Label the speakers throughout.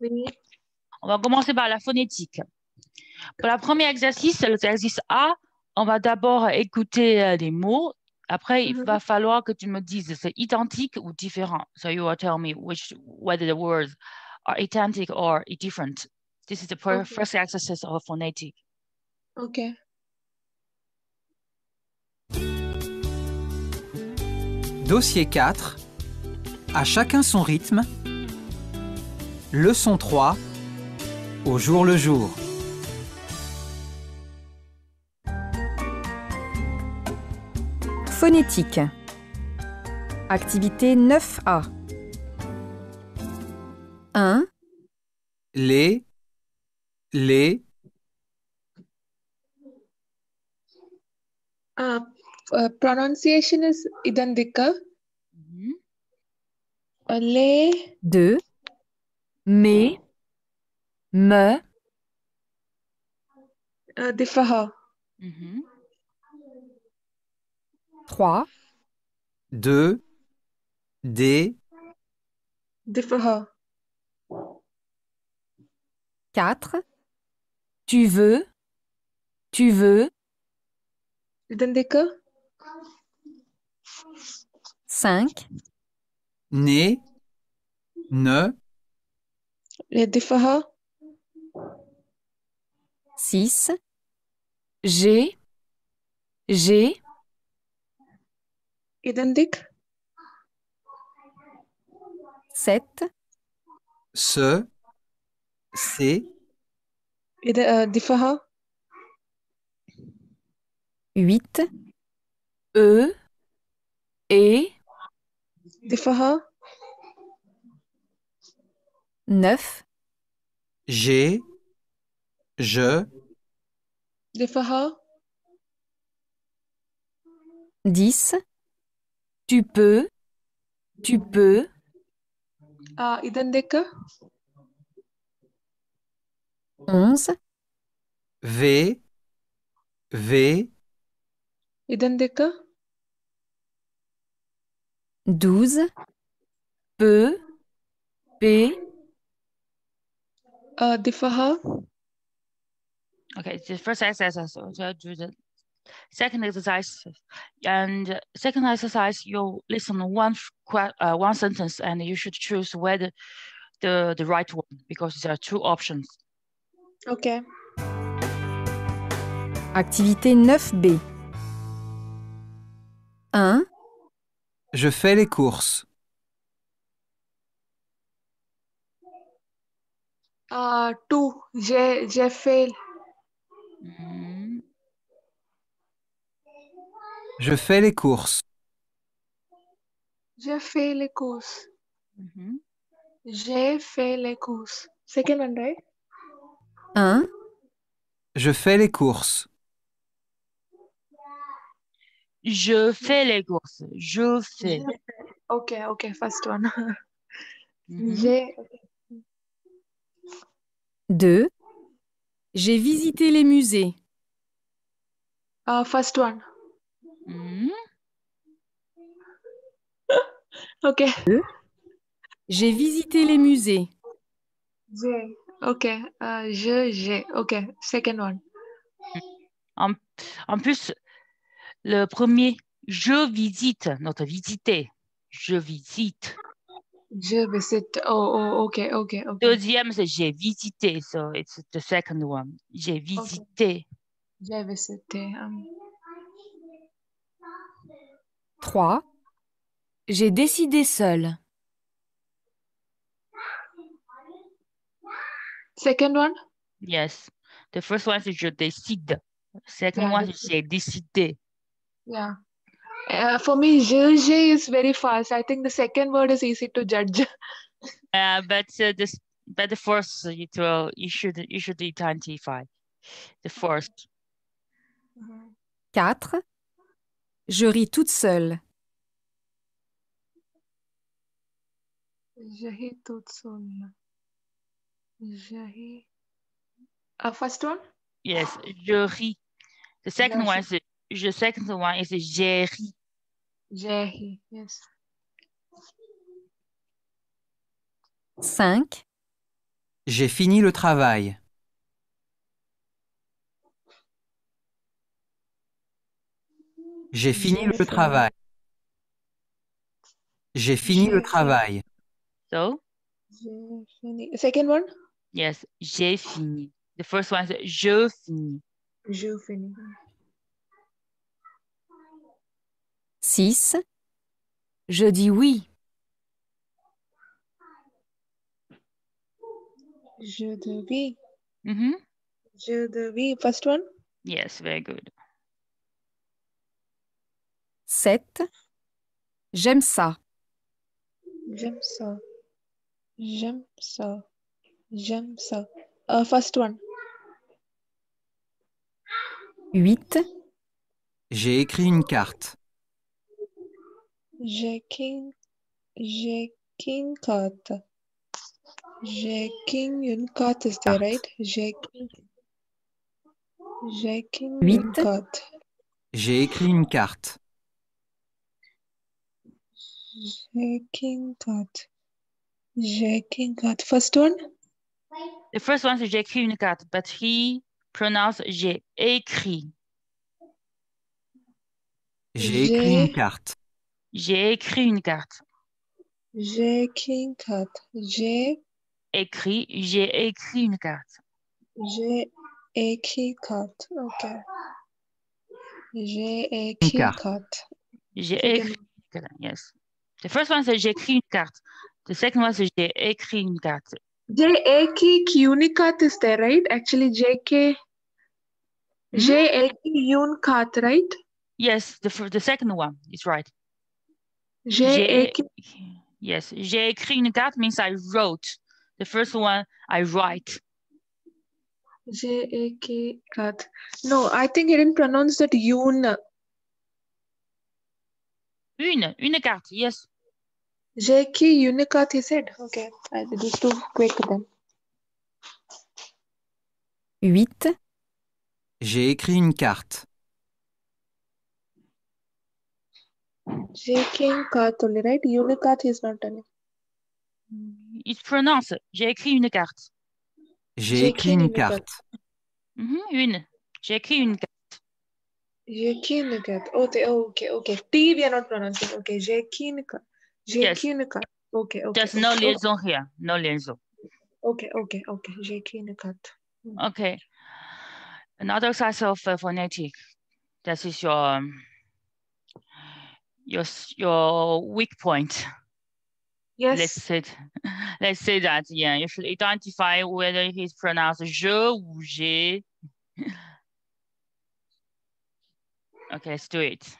Speaker 1: Oui.
Speaker 2: On va commencer par la phonétique. Pour le premier exercice, l'exercice A, on va d'abord écouter euh, les mots. Après, il
Speaker 1: Mhm.
Speaker 2: va falloir que tu me dises c'est identique ou différent. So you will tell me which whether the words are identical or different. This is the
Speaker 1: Okay.
Speaker 2: first exercise of phonetic.
Speaker 1: Ok.
Speaker 3: Dossier 4. À chacun son rythme. Leçon 3. Au jour le jour.
Speaker 4: Phonétique. Activité 9A. 1,
Speaker 3: Les. Les.
Speaker 1: Uh, uh, pronunciation is Idandika.
Speaker 2: Mhm.
Speaker 1: Uh, le,
Speaker 4: 2, mais, me.
Speaker 1: Euh, des
Speaker 2: mhm.
Speaker 4: Trois.
Speaker 3: Deux. Des.
Speaker 1: Des.
Speaker 4: Quatre. Tu veux. Tu veux.
Speaker 1: Dendeka.
Speaker 4: Cinq.
Speaker 3: Né. Ne.
Speaker 1: Le Difaha.
Speaker 4: 6, j'ai, j'ai,
Speaker 1: Idandik.
Speaker 4: 7,
Speaker 3: Se. C'est.
Speaker 1: Ida, uh, Difaha.
Speaker 4: 8, e, et,
Speaker 1: Difaha.
Speaker 4: 9,
Speaker 3: J'ai. Je.
Speaker 1: Difaha.
Speaker 4: 10, tu peux, tu peux,
Speaker 1: Idandika.
Speaker 4: 11,
Speaker 3: V. V.
Speaker 1: Idandika.
Speaker 4: 12, peut, p,
Speaker 1: Uh, Difaha.
Speaker 2: Okay, the first exercise, so to do the second exercise. And second exercise, you listen one uh, one sentence and you should choose whether the, the right one because there are two options.
Speaker 1: Okay.
Speaker 4: activité 9B. 1,
Speaker 3: Je fais les courses.
Speaker 1: Uh, two. J'ai, j'ai fait.
Speaker 3: Je fais les courses.
Speaker 1: J'ai fait les courses. J'ai fait les courses. Second one, right?
Speaker 4: 1,
Speaker 3: Je fais les courses.
Speaker 2: Je fais les courses. Je fais.
Speaker 1: Okay, okay. First one.
Speaker 2: Mhm.
Speaker 1: J'ai.
Speaker 4: 2, j'ai visité les musées.
Speaker 1: Uh, first one.
Speaker 2: Mhm.
Speaker 1: Okay.
Speaker 4: J'ai visité les musées.
Speaker 1: J'ai. Okay. Uh, je, j'ai. Okay. Second one.
Speaker 2: En, en plus, le premier, je visite, notre visiter. Je visite.
Speaker 1: Je visite. Oh, oh, okay, okay, okay.
Speaker 2: Deuxième, c'est j'ai visité. So it's the second one. J'ai visité.
Speaker 1: J'ai visité. Um,
Speaker 4: 3, j'ai décidé seul.
Speaker 1: second one?
Speaker 2: Yes. The first one is je décide. Second
Speaker 1: Yeah,
Speaker 2: one is j'ai décidé.
Speaker 1: Yeah. Uh, for me, je, j'ai is very fast. I think the second word is easy to judge.
Speaker 2: Uh, but uh, this, but the first uh, it will you should you should identify the first.
Speaker 4: 4, je ris toute seule.
Speaker 1: Je ris toute seule. Je ris. Uh, first one?
Speaker 2: Yes, je ris. The second one is the second one is j'ai ri.
Speaker 1: J'ai ri. Yes.
Speaker 4: 5,
Speaker 3: J'ai fini le travail. J'ai fini le travail. J'ai fini le travail.
Speaker 2: So,
Speaker 1: J'ai fini. Second one?
Speaker 2: yes, j'ai fini. The first one is je finis.
Speaker 1: Je fini.
Speaker 4: 6. Je dis oui.
Speaker 1: Je devais.
Speaker 2: Mhm.
Speaker 1: Je devais. First one?
Speaker 2: Yes, very good.
Speaker 4: 7. J'aime ça.
Speaker 1: J'aime ça. J'aime ça. J'aime ça. Uh, first one.
Speaker 4: 8.
Speaker 3: J'ai écrit une carte.
Speaker 1: J'ai qu'une carte. J'ai qu'une une carte, is
Speaker 3: Carte.
Speaker 1: right? J'ai qu'une carte.
Speaker 3: J'ai écrit une carte.
Speaker 1: J'ai qu'une carte. J'ai qu'une. First one?
Speaker 2: The first one is j'ai écrit une carte, but he pronounced j'ai écrit.
Speaker 3: J'ai écrit une
Speaker 1: J'ai-
Speaker 3: carte.
Speaker 2: J'ai écrit une carte.
Speaker 1: J'ai qu'une carte. J'ai
Speaker 2: Écrit, j'ai écrit une carte.
Speaker 1: j'ai écrit carte. Ok. J'ai écrit
Speaker 3: carte.
Speaker 1: carte.
Speaker 2: J'ai écrit une carte. Yes. The first one is j'ai écrit une carte. The second one is j'ai écrit une carte.
Speaker 1: J-A-K Unicat is there, right? Actually, J-K,
Speaker 2: Hmm?
Speaker 1: J-A-K Unicat, right?
Speaker 2: Yes, the the second one is right.
Speaker 1: J-A-K,
Speaker 2: Yes, j'ai écrit une carte means I wrote. The first one I write.
Speaker 1: J-A-K cat. No, I think he didn't pronounce that un.
Speaker 2: Une, une carte. Yes.
Speaker 1: J-K Unicat, he said. Okay, I did it too quick then.
Speaker 4: 8.
Speaker 3: J'ai écrit une carte.
Speaker 1: J-K cat only, right? Unicat is not done.
Speaker 2: It's pronounced. J'ai écrit une carte.
Speaker 3: J'ai
Speaker 1: J'ai
Speaker 3: écrit
Speaker 1: écrit
Speaker 3: une
Speaker 1: une
Speaker 3: carte.
Speaker 2: Mhm, Une. J'ai écrit une carte.
Speaker 1: J-K Unicat. Okay, okay, okay. T we are not pronouncing. Okay, J-K Unicat.
Speaker 2: Yes.
Speaker 1: J-K Unicat. Okay, okay.
Speaker 2: There's no
Speaker 1: okay,
Speaker 2: liaison here. No liaison.
Speaker 1: Okay, okay, okay. J-K Unicat.
Speaker 2: Okay. Another size of uh, phonetic. That is your um, your s- your weak point. Let's
Speaker 1: Yes.
Speaker 2: say it- let's say that. Yeah, you should identify whether it's pronounced je ou j'ai. Okay, let's do it.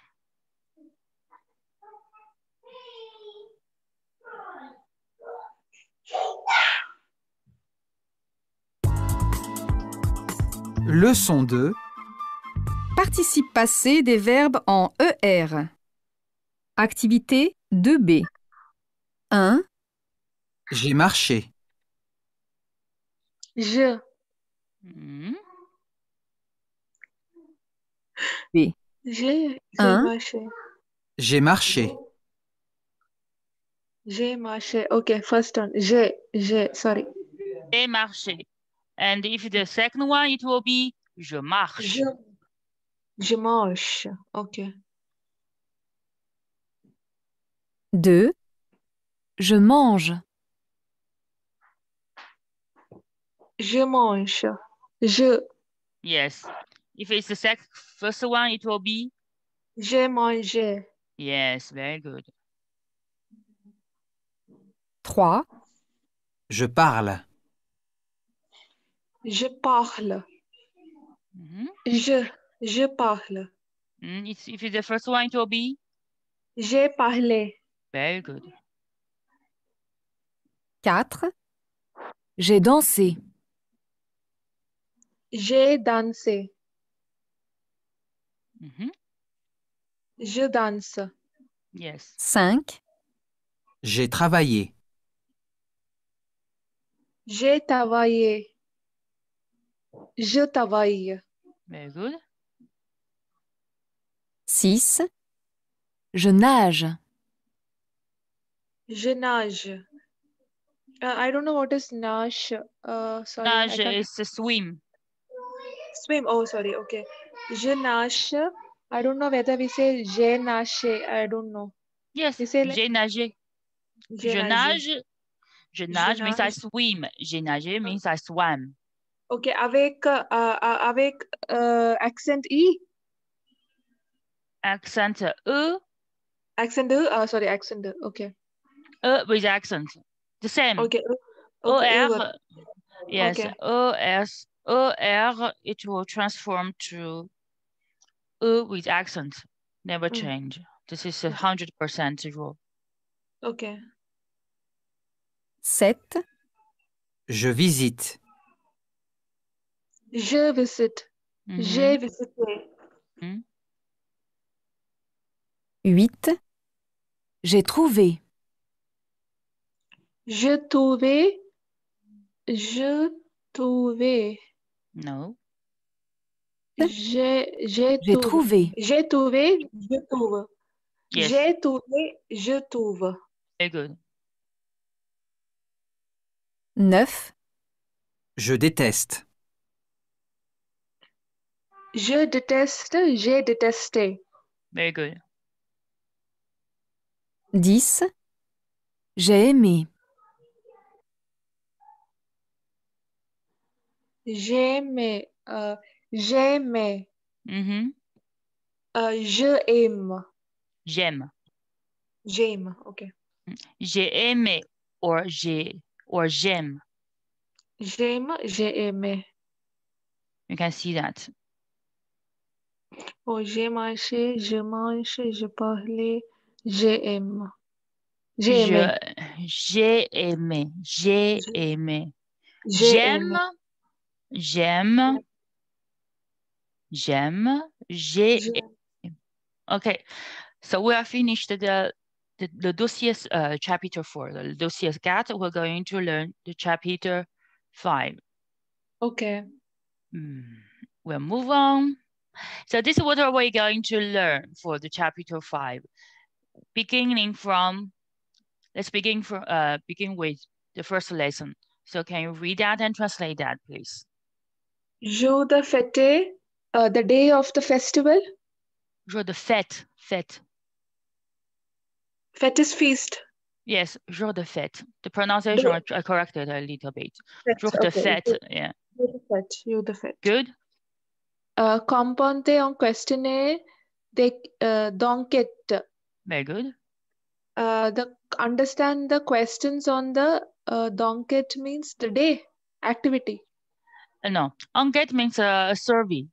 Speaker 3: Leçon 2.
Speaker 4: Participe passé des verbes en ER. Activité 2B. 1.
Speaker 3: J'ai marché.
Speaker 1: Je.
Speaker 2: Mhm.
Speaker 1: J'ai j'ai marché.
Speaker 3: J'ai marché.
Speaker 1: J'ai marché. Okay, first one. J'ai, j'ai, sorry.
Speaker 2: J'ai marché. And if the second one, it will be je marche.
Speaker 1: Je, je marche. Okay.
Speaker 4: 2. Je mange.
Speaker 1: Je mange. Je,
Speaker 2: Yes. If it's the sec first one, it will be?
Speaker 1: j'ai mangé.
Speaker 2: yes. Very good.
Speaker 4: 3.
Speaker 3: Je parle.
Speaker 1: Je parle.
Speaker 2: Mhm.
Speaker 1: Je, je parle.
Speaker 2: Mm, it's, if it's the first one, it will be?
Speaker 1: J'ai parlé.
Speaker 2: Very good.
Speaker 4: 4. J'ai dansé.
Speaker 1: J'ai dansé.
Speaker 2: Mhm.
Speaker 1: Je danse.
Speaker 2: Yes.
Speaker 4: 5.
Speaker 3: J'ai travaillé.
Speaker 1: J'ai travaillé. Je travaille.
Speaker 2: Very good.
Speaker 4: 6. Je nage.
Speaker 1: Je nage. Uh, I don't know what is nash. Uh, sorry,
Speaker 2: Nage is a swim.
Speaker 1: swim. Oh, sorry. Okay. Je nage. I don't know whether we say je nage. I don't know.
Speaker 2: Yes,
Speaker 1: You say like-. Je
Speaker 2: Je
Speaker 1: nage.
Speaker 2: nage. Je nage means I swim. J'ai nagé means I swam.
Speaker 1: Okay. Avec uh, uh, avec uh, accent e.
Speaker 2: Accent E,
Speaker 1: Accent e. Uh, sorry, accent e. Okay.
Speaker 2: E with accent. The same.
Speaker 1: Okay.
Speaker 2: O
Speaker 1: Okay. e
Speaker 2: R.
Speaker 1: word.
Speaker 2: Yes.
Speaker 1: Okay.
Speaker 2: O S O R. It will transform to E with accent. Never
Speaker 1: Mm.
Speaker 2: change. This is a hundred percent rule.
Speaker 1: Okay.
Speaker 4: 7.
Speaker 3: Je visite.
Speaker 1: Je visite.
Speaker 2: Mhm.
Speaker 1: J'ai visité.
Speaker 4: 8. J'ai trouvé.
Speaker 1: Je trouvais. Je trouvais.
Speaker 2: No.
Speaker 1: J'ai j'ai
Speaker 4: J'ai
Speaker 1: trouvé.
Speaker 4: trouvé.
Speaker 1: J'ai trouvé. Je trouve.
Speaker 2: Yes.
Speaker 1: J'ai trouvé. Je trouve.
Speaker 2: Very good.
Speaker 4: 9.
Speaker 3: Je déteste.
Speaker 1: Je déteste. J'ai détesté.
Speaker 2: Very good.
Speaker 4: 10. J'ai aimé.
Speaker 1: J'aimais. Euh, j'aimais.
Speaker 2: Mhm.
Speaker 1: Euh, je aime.
Speaker 2: J'aime.
Speaker 1: J'aime. OK.
Speaker 2: J'ai aimé or j'ai or j'aime.
Speaker 1: J'aime. J'ai aimé.
Speaker 2: You can see that.
Speaker 1: Oh, j'ai mangé. Je mange. Je parlais. J'aime. J'ai aimé.
Speaker 2: J'ai aimé. J'ai aimé.
Speaker 1: J'ai
Speaker 2: J'aime.
Speaker 1: aimé.
Speaker 2: J'aime. J'aime. J'ai.
Speaker 1: Je-
Speaker 2: Okay. So we are finished the the, the dossier uh, chapter four, the dossier 4. We're going to learn the chapter five.
Speaker 1: OK.
Speaker 2: Mm, We'll move on. So this is what are we going to learn for the chapter five, beginning from. Let's begin from uh begin with the first lesson. So can you read that and translate that, please?
Speaker 1: Jour de fête. Uh, the day of the festival.
Speaker 2: Jour de fête, fête.
Speaker 1: Fête is feast.
Speaker 2: Yes, jour de fête. The pronunciation I I corrected a little bit.
Speaker 1: Fête,
Speaker 2: Jour de
Speaker 1: okay.
Speaker 2: fête, yeah.
Speaker 1: Jour de fête. Jour de fête.
Speaker 2: Good.
Speaker 1: Uh, compoundé en questionnaire de uh, d'enquête.
Speaker 2: Very good.
Speaker 1: Uh, the understand the questions on the uh, means the day activity.
Speaker 2: No, enquête means uh, a survey.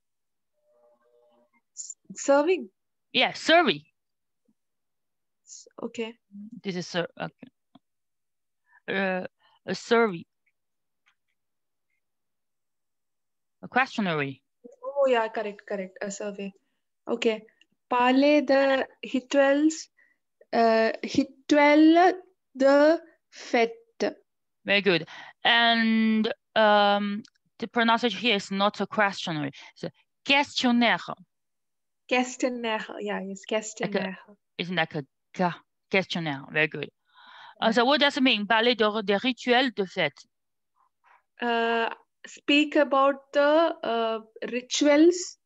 Speaker 1: S- Serving.
Speaker 2: Yeah, survey.
Speaker 1: Okay.
Speaker 2: This is a, okay. uh, a survey. A questionnaire.
Speaker 1: Oh yeah, correct, correct. A survey. Okay. Parler de rituels. Uh, rituel de fête.
Speaker 2: Very good. And um, the pronunciation here is not a questionnaire. It's a questionnaire.
Speaker 1: Questionnaire. Yeah, yes, questionnaire.
Speaker 2: It's like a questionnaire. Very good. Uh, so what does it mean? Parler de, des rituels de fête.
Speaker 1: Uh, speak about the uh, rituals,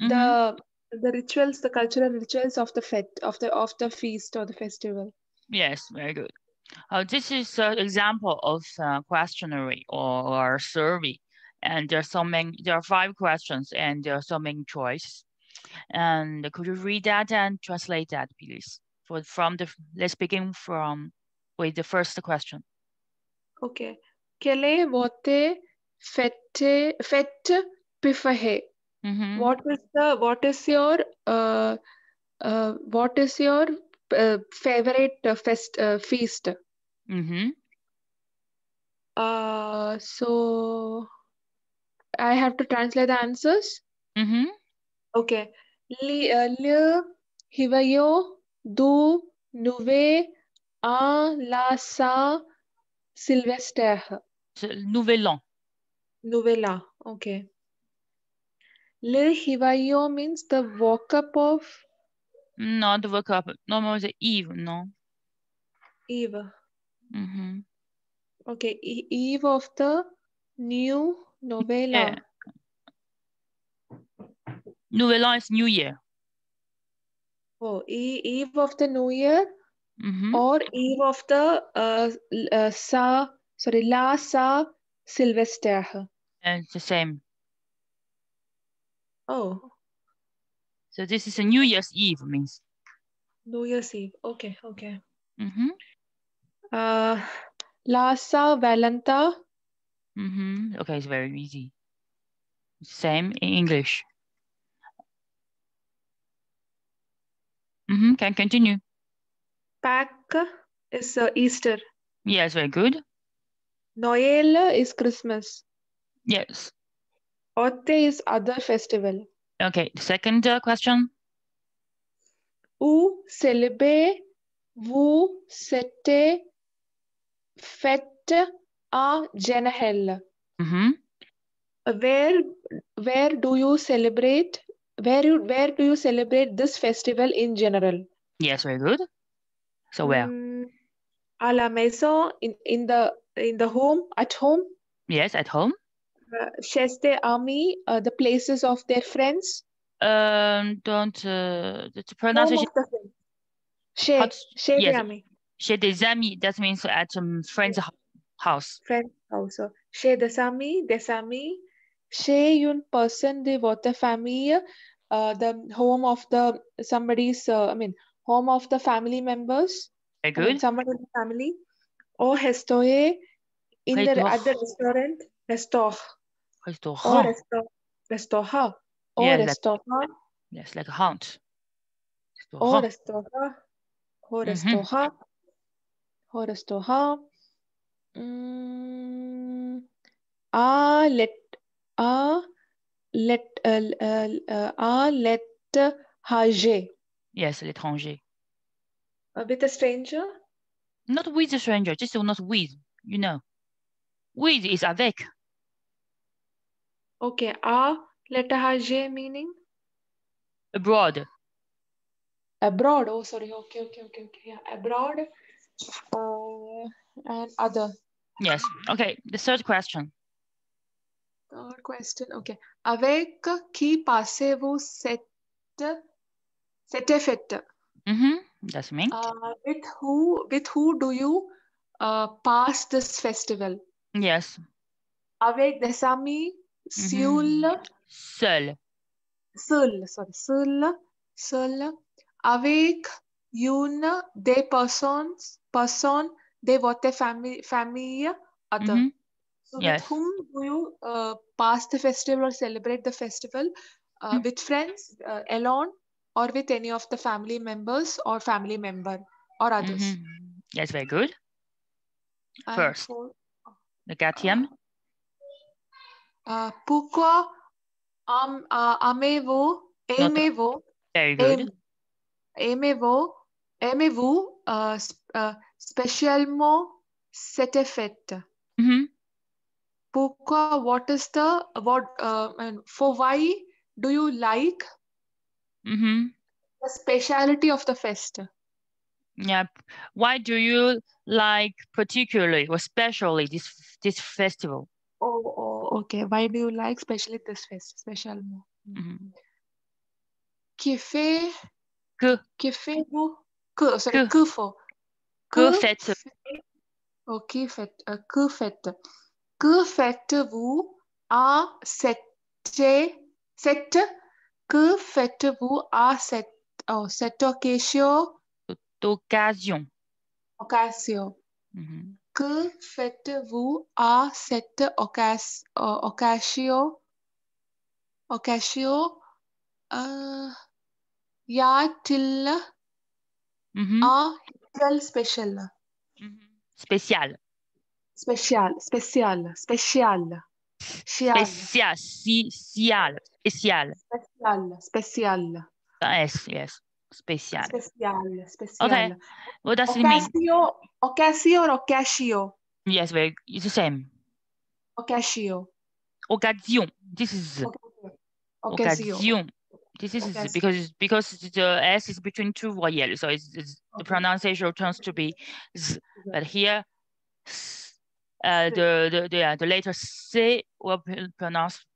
Speaker 2: Mhm.
Speaker 1: the the rituals, the cultural rituals of the fete, of the of the feast or the festival.
Speaker 2: Yes, very good. Uh, this is an example of uh, questionnaire or, or survey. And there are so many, there are five questions and there are so many choices. And could you read that and translate that, please? For from the let's begin from with the first question.
Speaker 1: Okay. Quelle est votre fête fête préférée?
Speaker 2: Mhm.
Speaker 1: What is the what is your uh, uh, what is your uh, favorite uh, fest uh, feast?
Speaker 2: Mhm.
Speaker 1: Uh, so I have to translate the answers.
Speaker 2: Mhm.
Speaker 1: Okay. Li, uh, le hivayo du nouvel a la sa Sylvester.
Speaker 2: C'est le Nouvel An.
Speaker 1: Okay. Le hivayo means the woke up of
Speaker 2: Non, the wake up. Normalement, c'est Eve, No.
Speaker 1: Eve.
Speaker 2: Mhm.
Speaker 1: Okay, eve of the new novella.
Speaker 2: Yeah. Nouvel An is New Year.
Speaker 1: Oh, eve of the new year
Speaker 2: Mhm.
Speaker 1: or eve of the uh, uh, sa sorry la sa Sylvester.
Speaker 2: And it's the same.
Speaker 1: Oh,
Speaker 2: So this is a New Year's Eve means.
Speaker 1: New Year's Eve. Okay, okay.
Speaker 2: Mhm.
Speaker 1: Uh, la sa Valenta.
Speaker 2: Mhm. Okay, it's very easy. Same in English. Mhm. Can continue.
Speaker 1: Pâques is uh, Easter.
Speaker 2: Yes, very good.
Speaker 1: Noël is Christmas.
Speaker 2: Yes.
Speaker 1: Otte is other festival.
Speaker 2: Okay. Second uh, question.
Speaker 1: Où célébrez-vous cette fête à Genahel?
Speaker 2: Mhm.
Speaker 1: Where where do you celebrate? Where you where do you celebrate this festival in general?
Speaker 2: Yes, very good. So where?
Speaker 1: Mm, à la maison, in, in the in the home, at home,
Speaker 2: Yes, at home.
Speaker 1: uh, chez des amis, uh, the places of their friends,
Speaker 2: Um, don't uh, the pronunciation.
Speaker 1: of the friends. Chez, chez des amis,
Speaker 2: Chez des amis. That means at um, friend's hou- house.
Speaker 1: friends also. Chez des amis, des amis, chez une personne de votre famille, uh, the home of the somebody's, uh, I mean, home of the family members.
Speaker 2: Very
Speaker 1: I mean,
Speaker 2: good.
Speaker 1: someone in the family. Or restaurant in the
Speaker 2: Restaurant.
Speaker 1: at the restaurant, restaurant.
Speaker 2: Restaurant.
Speaker 1: restaurant, restaurant. Or
Speaker 2: Yeah,
Speaker 1: restaurant.
Speaker 2: Yes, like a hunt. Restaurant.
Speaker 1: restaurant. Or
Speaker 2: Mhm.
Speaker 1: restaurant. Or restaurant. Mm, à let à let uh, uh, uh, à l'étranger.
Speaker 2: Yes, l'étranger.
Speaker 1: With a stranger.
Speaker 2: Not with a stranger, just not with, you know. With is avec.
Speaker 1: Okay, à l'étranger meaning
Speaker 2: Abroad.
Speaker 1: abroad. Oh, sorry. Okay, okay, okay, okay. Yeah, abroad. Uh, and other.
Speaker 2: Yes. Okay. The third question.
Speaker 1: Third question. Okay. Avec qui passez-vous cette cette fête?
Speaker 2: Mm-hmm. That's me.
Speaker 1: Uh, with who with who do you uh, pass this festival?
Speaker 2: Yes.
Speaker 1: Avec des amis, seul,
Speaker 2: Seul.
Speaker 1: seul, sorry, seul, seul, avec une des personnes, personnes de votre famille, famille, other.
Speaker 2: Mhm.
Speaker 1: So
Speaker 2: Yes.
Speaker 1: with whom do you uh, pass the festival or celebrate the festival? Uh,
Speaker 2: Mm.
Speaker 1: With friends, uh, alone, or with any of the family members or family member or others?
Speaker 2: Mhm. Yes, very good.
Speaker 1: And
Speaker 2: First.
Speaker 1: for-
Speaker 2: Le quatrième.
Speaker 1: uh, pourquoi am, uh,
Speaker 2: Not-
Speaker 1: aimez-vous,
Speaker 2: Very good.
Speaker 1: aim- aimez-vous, aimez-vous uh, uh, spécialement cette fête?
Speaker 2: Mhm.
Speaker 1: Pourquoi, what is the, what, uh, and for why do you like
Speaker 2: Mhm.
Speaker 1: the speciality of the fest?
Speaker 2: Yeah. Why do you like particularly or especially this this festival?
Speaker 1: Oh, oh, okay. Why do you like especially this fest? Special.
Speaker 2: Mhm.
Speaker 1: Qui fait,
Speaker 2: Que
Speaker 1: qui fait-vous, que, sorry,
Speaker 2: Que.
Speaker 1: que faut,
Speaker 2: que faites
Speaker 1: fait- oh, qui fait, euh, que faites, que faites-vous à cette, cette, que faites-vous à cette, oh, cette occasion,
Speaker 2: d'occasion?
Speaker 1: occasion?
Speaker 2: Mhm.
Speaker 1: Que faites-vous à cette euh, occasion? Occasion? Euh, y a-t-il
Speaker 2: Mhm.
Speaker 1: un rituel spécial?
Speaker 2: Mhm. Spécial.
Speaker 1: Spécial, spécial, spécial. Spécial,
Speaker 2: Spécial. Si, cial. Spécial.
Speaker 1: spécial, spécial,
Speaker 2: The S, yes. Spécial.
Speaker 1: spécial, spécial.
Speaker 2: What does it mean?
Speaker 1: Occasion or occasion?
Speaker 2: Yes, very. It's the same.
Speaker 1: Occasion.
Speaker 2: Occasion. This is
Speaker 1: Occasion.
Speaker 2: occasion. This is
Speaker 1: Occasion.
Speaker 2: because because the S is between two voyelles, so it's, it's the pronunciation turns to be Z. But here, uh, the, the, the, yeah, the letter C will be pronounced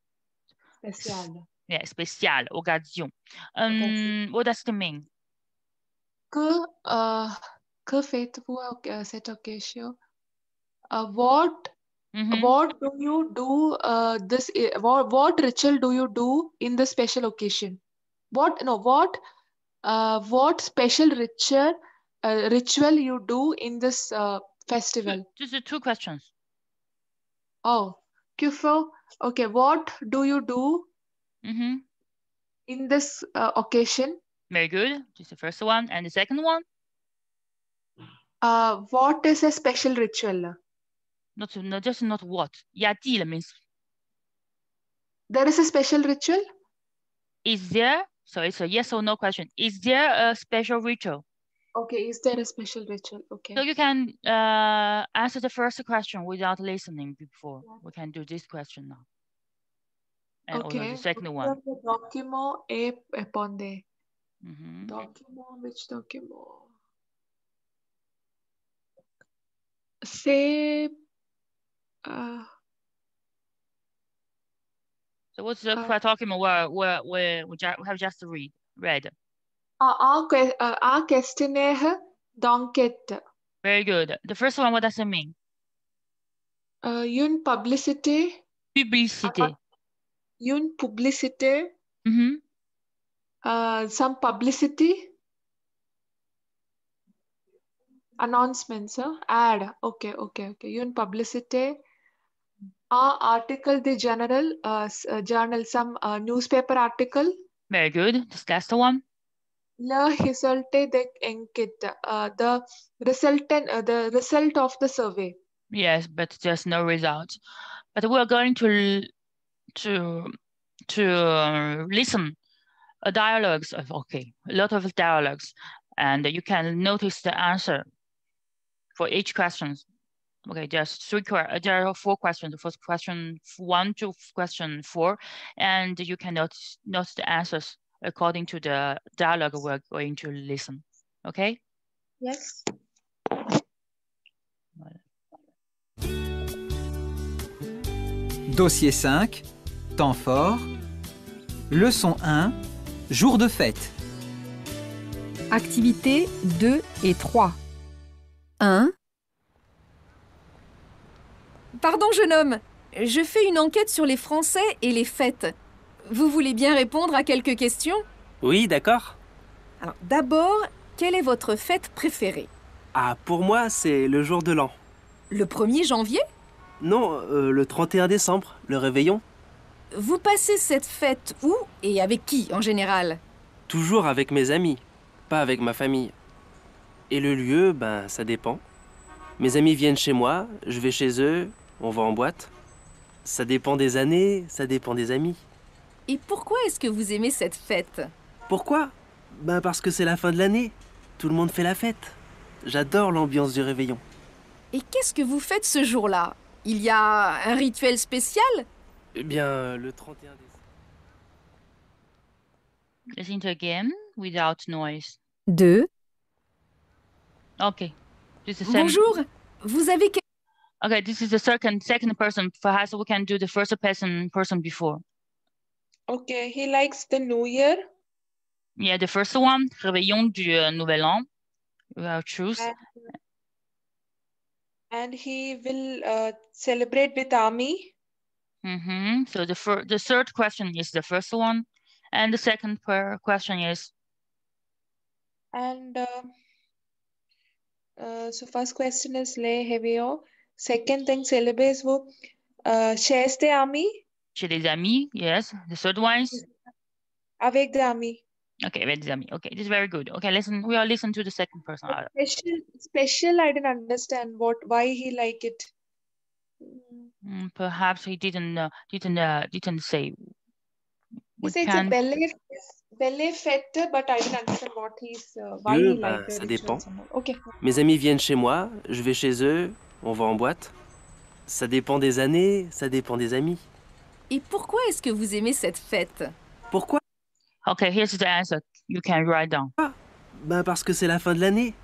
Speaker 1: Spécial.
Speaker 2: yeah, spécial, occasion. Um, what does it mean?
Speaker 1: Que, uh, que faites-vous à à cette occasion? Uh, what
Speaker 2: Mhm.
Speaker 1: what do you do uh, this what, what ritual do you do in the special occasion? What no what uh, what special ritual uh, ritual you do in this uh, festival?
Speaker 2: Just the two questions.
Speaker 1: Oh, Kufo. Okay, what do you do
Speaker 2: hmm
Speaker 1: in this uh, occasion?
Speaker 2: Very good. Just the first one. And the second one?
Speaker 1: Uh, what is a special ritual?
Speaker 2: Not, not just not what. Y a-t-il means
Speaker 1: There is a special ritual?
Speaker 2: is there? So it's a yes or no question. Is there a special ritual?
Speaker 1: Okay, is there a special ritual? Okay.
Speaker 2: So you can uh, answer the first question without listening before. We can do this question now. And
Speaker 1: Okay.
Speaker 2: the second one.
Speaker 1: the document è ponde?
Speaker 2: Mhm.
Speaker 1: Document, which document? Say, uh,
Speaker 2: So what's the
Speaker 1: Uh,
Speaker 2: correct document where, where, we we have just read, read?
Speaker 1: uh, questionnaire d'enquête.
Speaker 2: Very good. The first one, what does it mean?
Speaker 1: Uh, une publicité,
Speaker 2: Publicité.
Speaker 1: une publicité,
Speaker 2: Mhm.
Speaker 1: uh, some publicity, announcements, huh? ad. Okay, okay, okay. Une publicité, a article the general, uh, uh, journal, some uh, newspaper article.
Speaker 2: Very good. This last one.
Speaker 1: Le résultat de enquête, uh, the resultant, uh, the result of the survey.
Speaker 2: Yes, but there's no result. But we're going to to to uh, listen a dialogues of okay, a lot of dialogues, and you can notice the answer for each question. Okay, there's three uh, there are four questions. The first question one to question four, and you can notice note the answers according to the dialogue we're going to listen. Okay?
Speaker 1: Yes.
Speaker 3: Dossier 5, temps fort. Leçon 1, jour de fête.
Speaker 4: Activités 2 et 3. 1. Pardon, jeune homme. Je fais une enquête sur les Français et les fêtes. Vous voulez bien répondre à quelques questions?
Speaker 5: Oui, d'accord.
Speaker 4: Alors, d'abord, quelle est votre fête préférée?
Speaker 5: Ah, pour moi, c'est le jour de l'an.
Speaker 4: Le 1er janvier?
Speaker 5: Non, euh, le 31 décembre, le réveillon.
Speaker 4: Vous passez cette fête où et avec qui en général?
Speaker 5: Toujours avec mes amis, pas avec ma famille. Et le lieu, ben, ça dépend. Mes amis viennent chez moi, je vais chez eux, on va en boîte. Ça dépend des années, ça dépend des amis.
Speaker 4: Et pourquoi est-ce que vous aimez cette fête?
Speaker 5: Pourquoi? Ben parce que c'est la fin de l'année. Tout le monde fait la fête. J'adore l'ambiance du réveillon.
Speaker 4: Et qu'est-ce que vous faites ce jour-là? Il y a un rituel spécial?
Speaker 5: Eh bien, le 31 décembre.
Speaker 2: Listen to again without noise.
Speaker 4: 2.
Speaker 2: Okay. This is the same.
Speaker 4: Bonjour Vous avez
Speaker 2: Okay, this is the second second person. Perhaps we can do the first person person before.
Speaker 1: Okay, he likes the New Year
Speaker 2: Yeah, the first one, réveillon du euh, Nouvel An. Have choose.
Speaker 1: and, and he will uh, celebrate with army.
Speaker 2: hmm So the fir- the third question is the first one, and the second per question is
Speaker 1: And uh, uh, so first question is Le Heveo. Second thing, syllabus wo uh, shares the army
Speaker 2: chez les amis. Yes. The third one is
Speaker 1: avec the army.
Speaker 2: okay, avec des amis. Okay, this is very good. Okay, listen. We are listen to the second person.
Speaker 1: Special, special. I didn't understand what why he like it. Mm.
Speaker 2: mm, perhaps he didn't uh, didn't uh, didn't say.
Speaker 1: He said it's a ballet, ballet fête, but I didn't understand what he's uh, why he
Speaker 5: bah,
Speaker 1: like the
Speaker 5: ça
Speaker 1: rituals
Speaker 5: dépend.
Speaker 1: all. Okay.
Speaker 5: Mes amis viennent chez moi, je vais chez eux, on va en boîte. Ça dépend des années, ça dépend des amis.
Speaker 4: Et pourquoi est-ce que vous aimez cette fête?
Speaker 5: Pourquoi?
Speaker 2: Okay, here's the answer. You can write down.
Speaker 5: Ben parce que c'est la fin de l'année.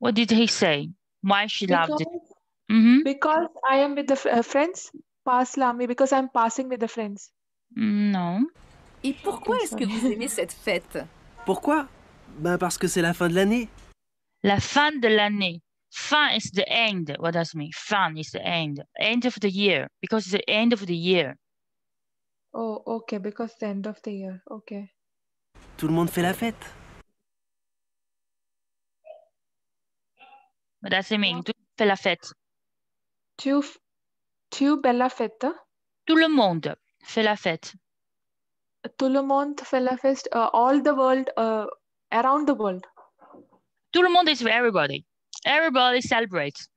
Speaker 2: What did he say? Why she loved it?
Speaker 1: Because,
Speaker 2: Mhm.
Speaker 1: because I am with the uh, friends. Pass lami because I'm passing with the friends.
Speaker 2: Mm, No.
Speaker 4: Et pourquoi est-ce que vous aimez cette fête?
Speaker 5: Pourquoi? Ben parce que c'est la fin de l'année.
Speaker 2: La fin de l'année. Fin is the end. What does it mean? Fin is the end. End of the year. Because it's the end of the year.
Speaker 1: Oh, okay, because the end of the year. Okay.
Speaker 5: Tout le monde fait la fête.
Speaker 2: What does it mean? Tout fait la fête.
Speaker 1: Tu, f- tu bella fête.
Speaker 2: Tout le monde fait la fête.
Speaker 1: Tout le monde fait la fête. Uh, all the world, uh, around the world.
Speaker 2: Tout le monde is everybody. Everybody celebrates.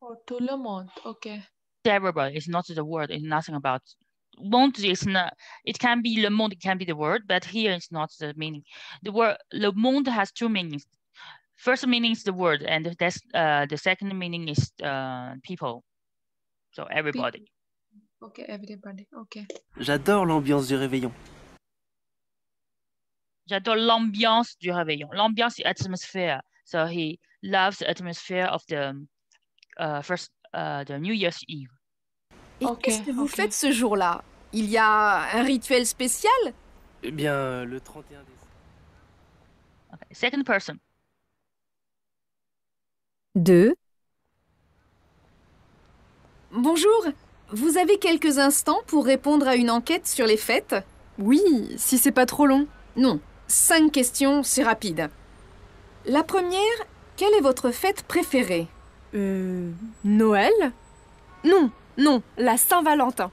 Speaker 1: Oh, tout le monde. Okay.
Speaker 2: Everybody is not the word. It's nothing about. Monde is not. It can be le monde. It can be the word, but here it's not the meaning. The word le monde has two meanings. First meaning is the word, and that's uh, the second meaning is uh, people. So everybody.
Speaker 1: Okay, everybody. Okay.
Speaker 5: J'adore l'ambiance du réveillon.
Speaker 2: J'adore l'ambiance du réveillon. L'ambiance, atmosphere. So he loves the atmosphere of the uh, first, uh, the New Year's Eve.
Speaker 4: Et qu'est-ce que vous faites ce jour-là? Il y a un rituel spécial?
Speaker 5: Eh bien, le 31 décembre.
Speaker 2: Okay. Second person.
Speaker 4: 2. Bonjour, vous avez quelques instants pour répondre à une enquête sur les fêtes?
Speaker 6: Oui, si c'est pas trop long.
Speaker 4: Non, cinq questions, c'est rapide. La première, quelle est votre fête préférée?
Speaker 6: Euh. Noël? Non, non, la Saint-Valentin.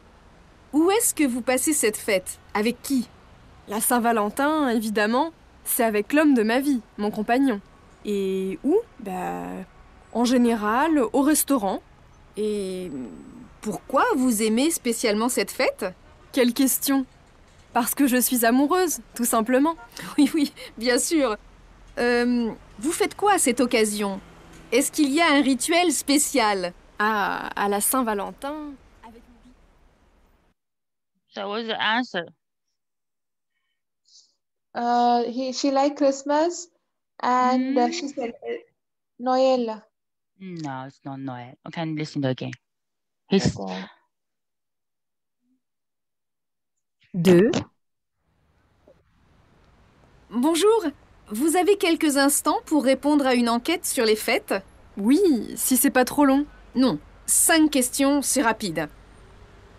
Speaker 4: Où est-ce que vous passez cette fête? Avec qui?
Speaker 6: La Saint-Valentin, évidemment, c'est avec l'homme de ma vie, mon compagnon. Et où? Bah. En général, au restaurant.
Speaker 4: Et pourquoi vous aimez spécialement cette fête?
Speaker 6: Quelle question Parce que je suis amoureuse, tout simplement.
Speaker 4: Oui, oui, bien sûr. Euh, vous faites quoi à cette occasion? Est-ce qu'il y a un rituel spécial?
Speaker 6: Ah, à la Saint-Valentin.
Speaker 2: So what's the answer?
Speaker 1: Uh, he, she like Christmas and uh, she said uh, Noel.
Speaker 2: No, it's not Noel. Okay, listen again. He's
Speaker 1: Okay.
Speaker 6: 2.
Speaker 4: Bonjour, vous avez quelques instants pour répondre à une enquête sur les fêtes?
Speaker 6: Oui, si c'est pas trop long.
Speaker 4: Non, cinq questions, c'est rapide.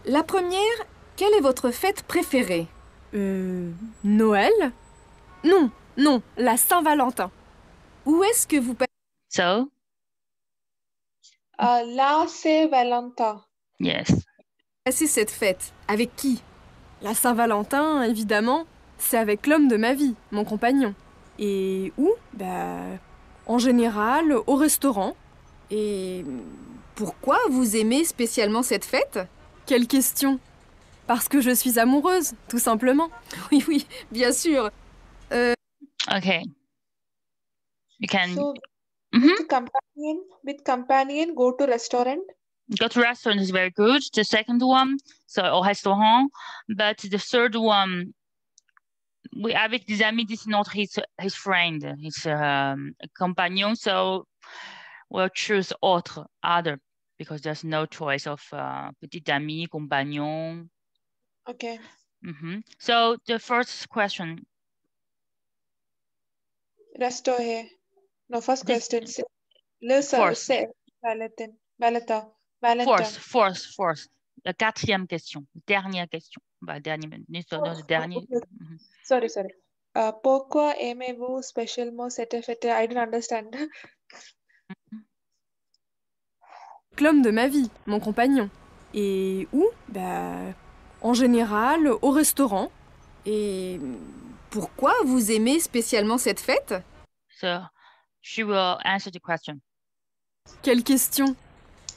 Speaker 4: La première, quelle est votre fête préférée?
Speaker 6: Euh. Noël? Non, non, la Saint-Valentin.
Speaker 4: Où est-ce que vous
Speaker 2: so?
Speaker 1: Uh, la c'est Valentin.
Speaker 2: yes.
Speaker 4: passez cette fête Avec qui?
Speaker 6: La Saint-Valentin, évidemment, c'est avec l'homme de ma vie, mon compagnon. Et où? Bah. En général, au restaurant.
Speaker 4: Et pourquoi vous aimez spécialement cette fête?
Speaker 6: Quelle question Parce que je suis amoureuse, tout simplement.
Speaker 4: Oui, oui, bien sûr.
Speaker 2: Okay. You can
Speaker 1: So
Speaker 2: Mhm.
Speaker 1: with companion, with companion, go to restaurant?
Speaker 2: Go to restaurant is very good. The second one, so au restaurant, but the third one, we avec des amis, this is not his his friend, his um, compagnon. So we'll choose autre, other, because there's no choice of uh, petit ami, compagnon.
Speaker 1: Okay.
Speaker 2: hmm So the first question,
Speaker 1: Resto hai. No, first question. Say, le sa-
Speaker 2: Fourth.
Speaker 1: say Valentin. Valenta. Valentine.
Speaker 2: fourth, fourth, fourth. La quatrième question, dernière question. Bah, dernier, le dernier.
Speaker 1: okay.
Speaker 2: Mhm.
Speaker 1: Sorry, sorry. Uh, pourquoi aimez-vous spécialement cette fête? I didn't understand.
Speaker 6: L'homme de ma vie, mon compagnon. Et où? Bah. En général, au restaurant.
Speaker 4: Et pourquoi vous aimez spécialement cette fête?
Speaker 2: So she will answer the question.
Speaker 6: Quelle question?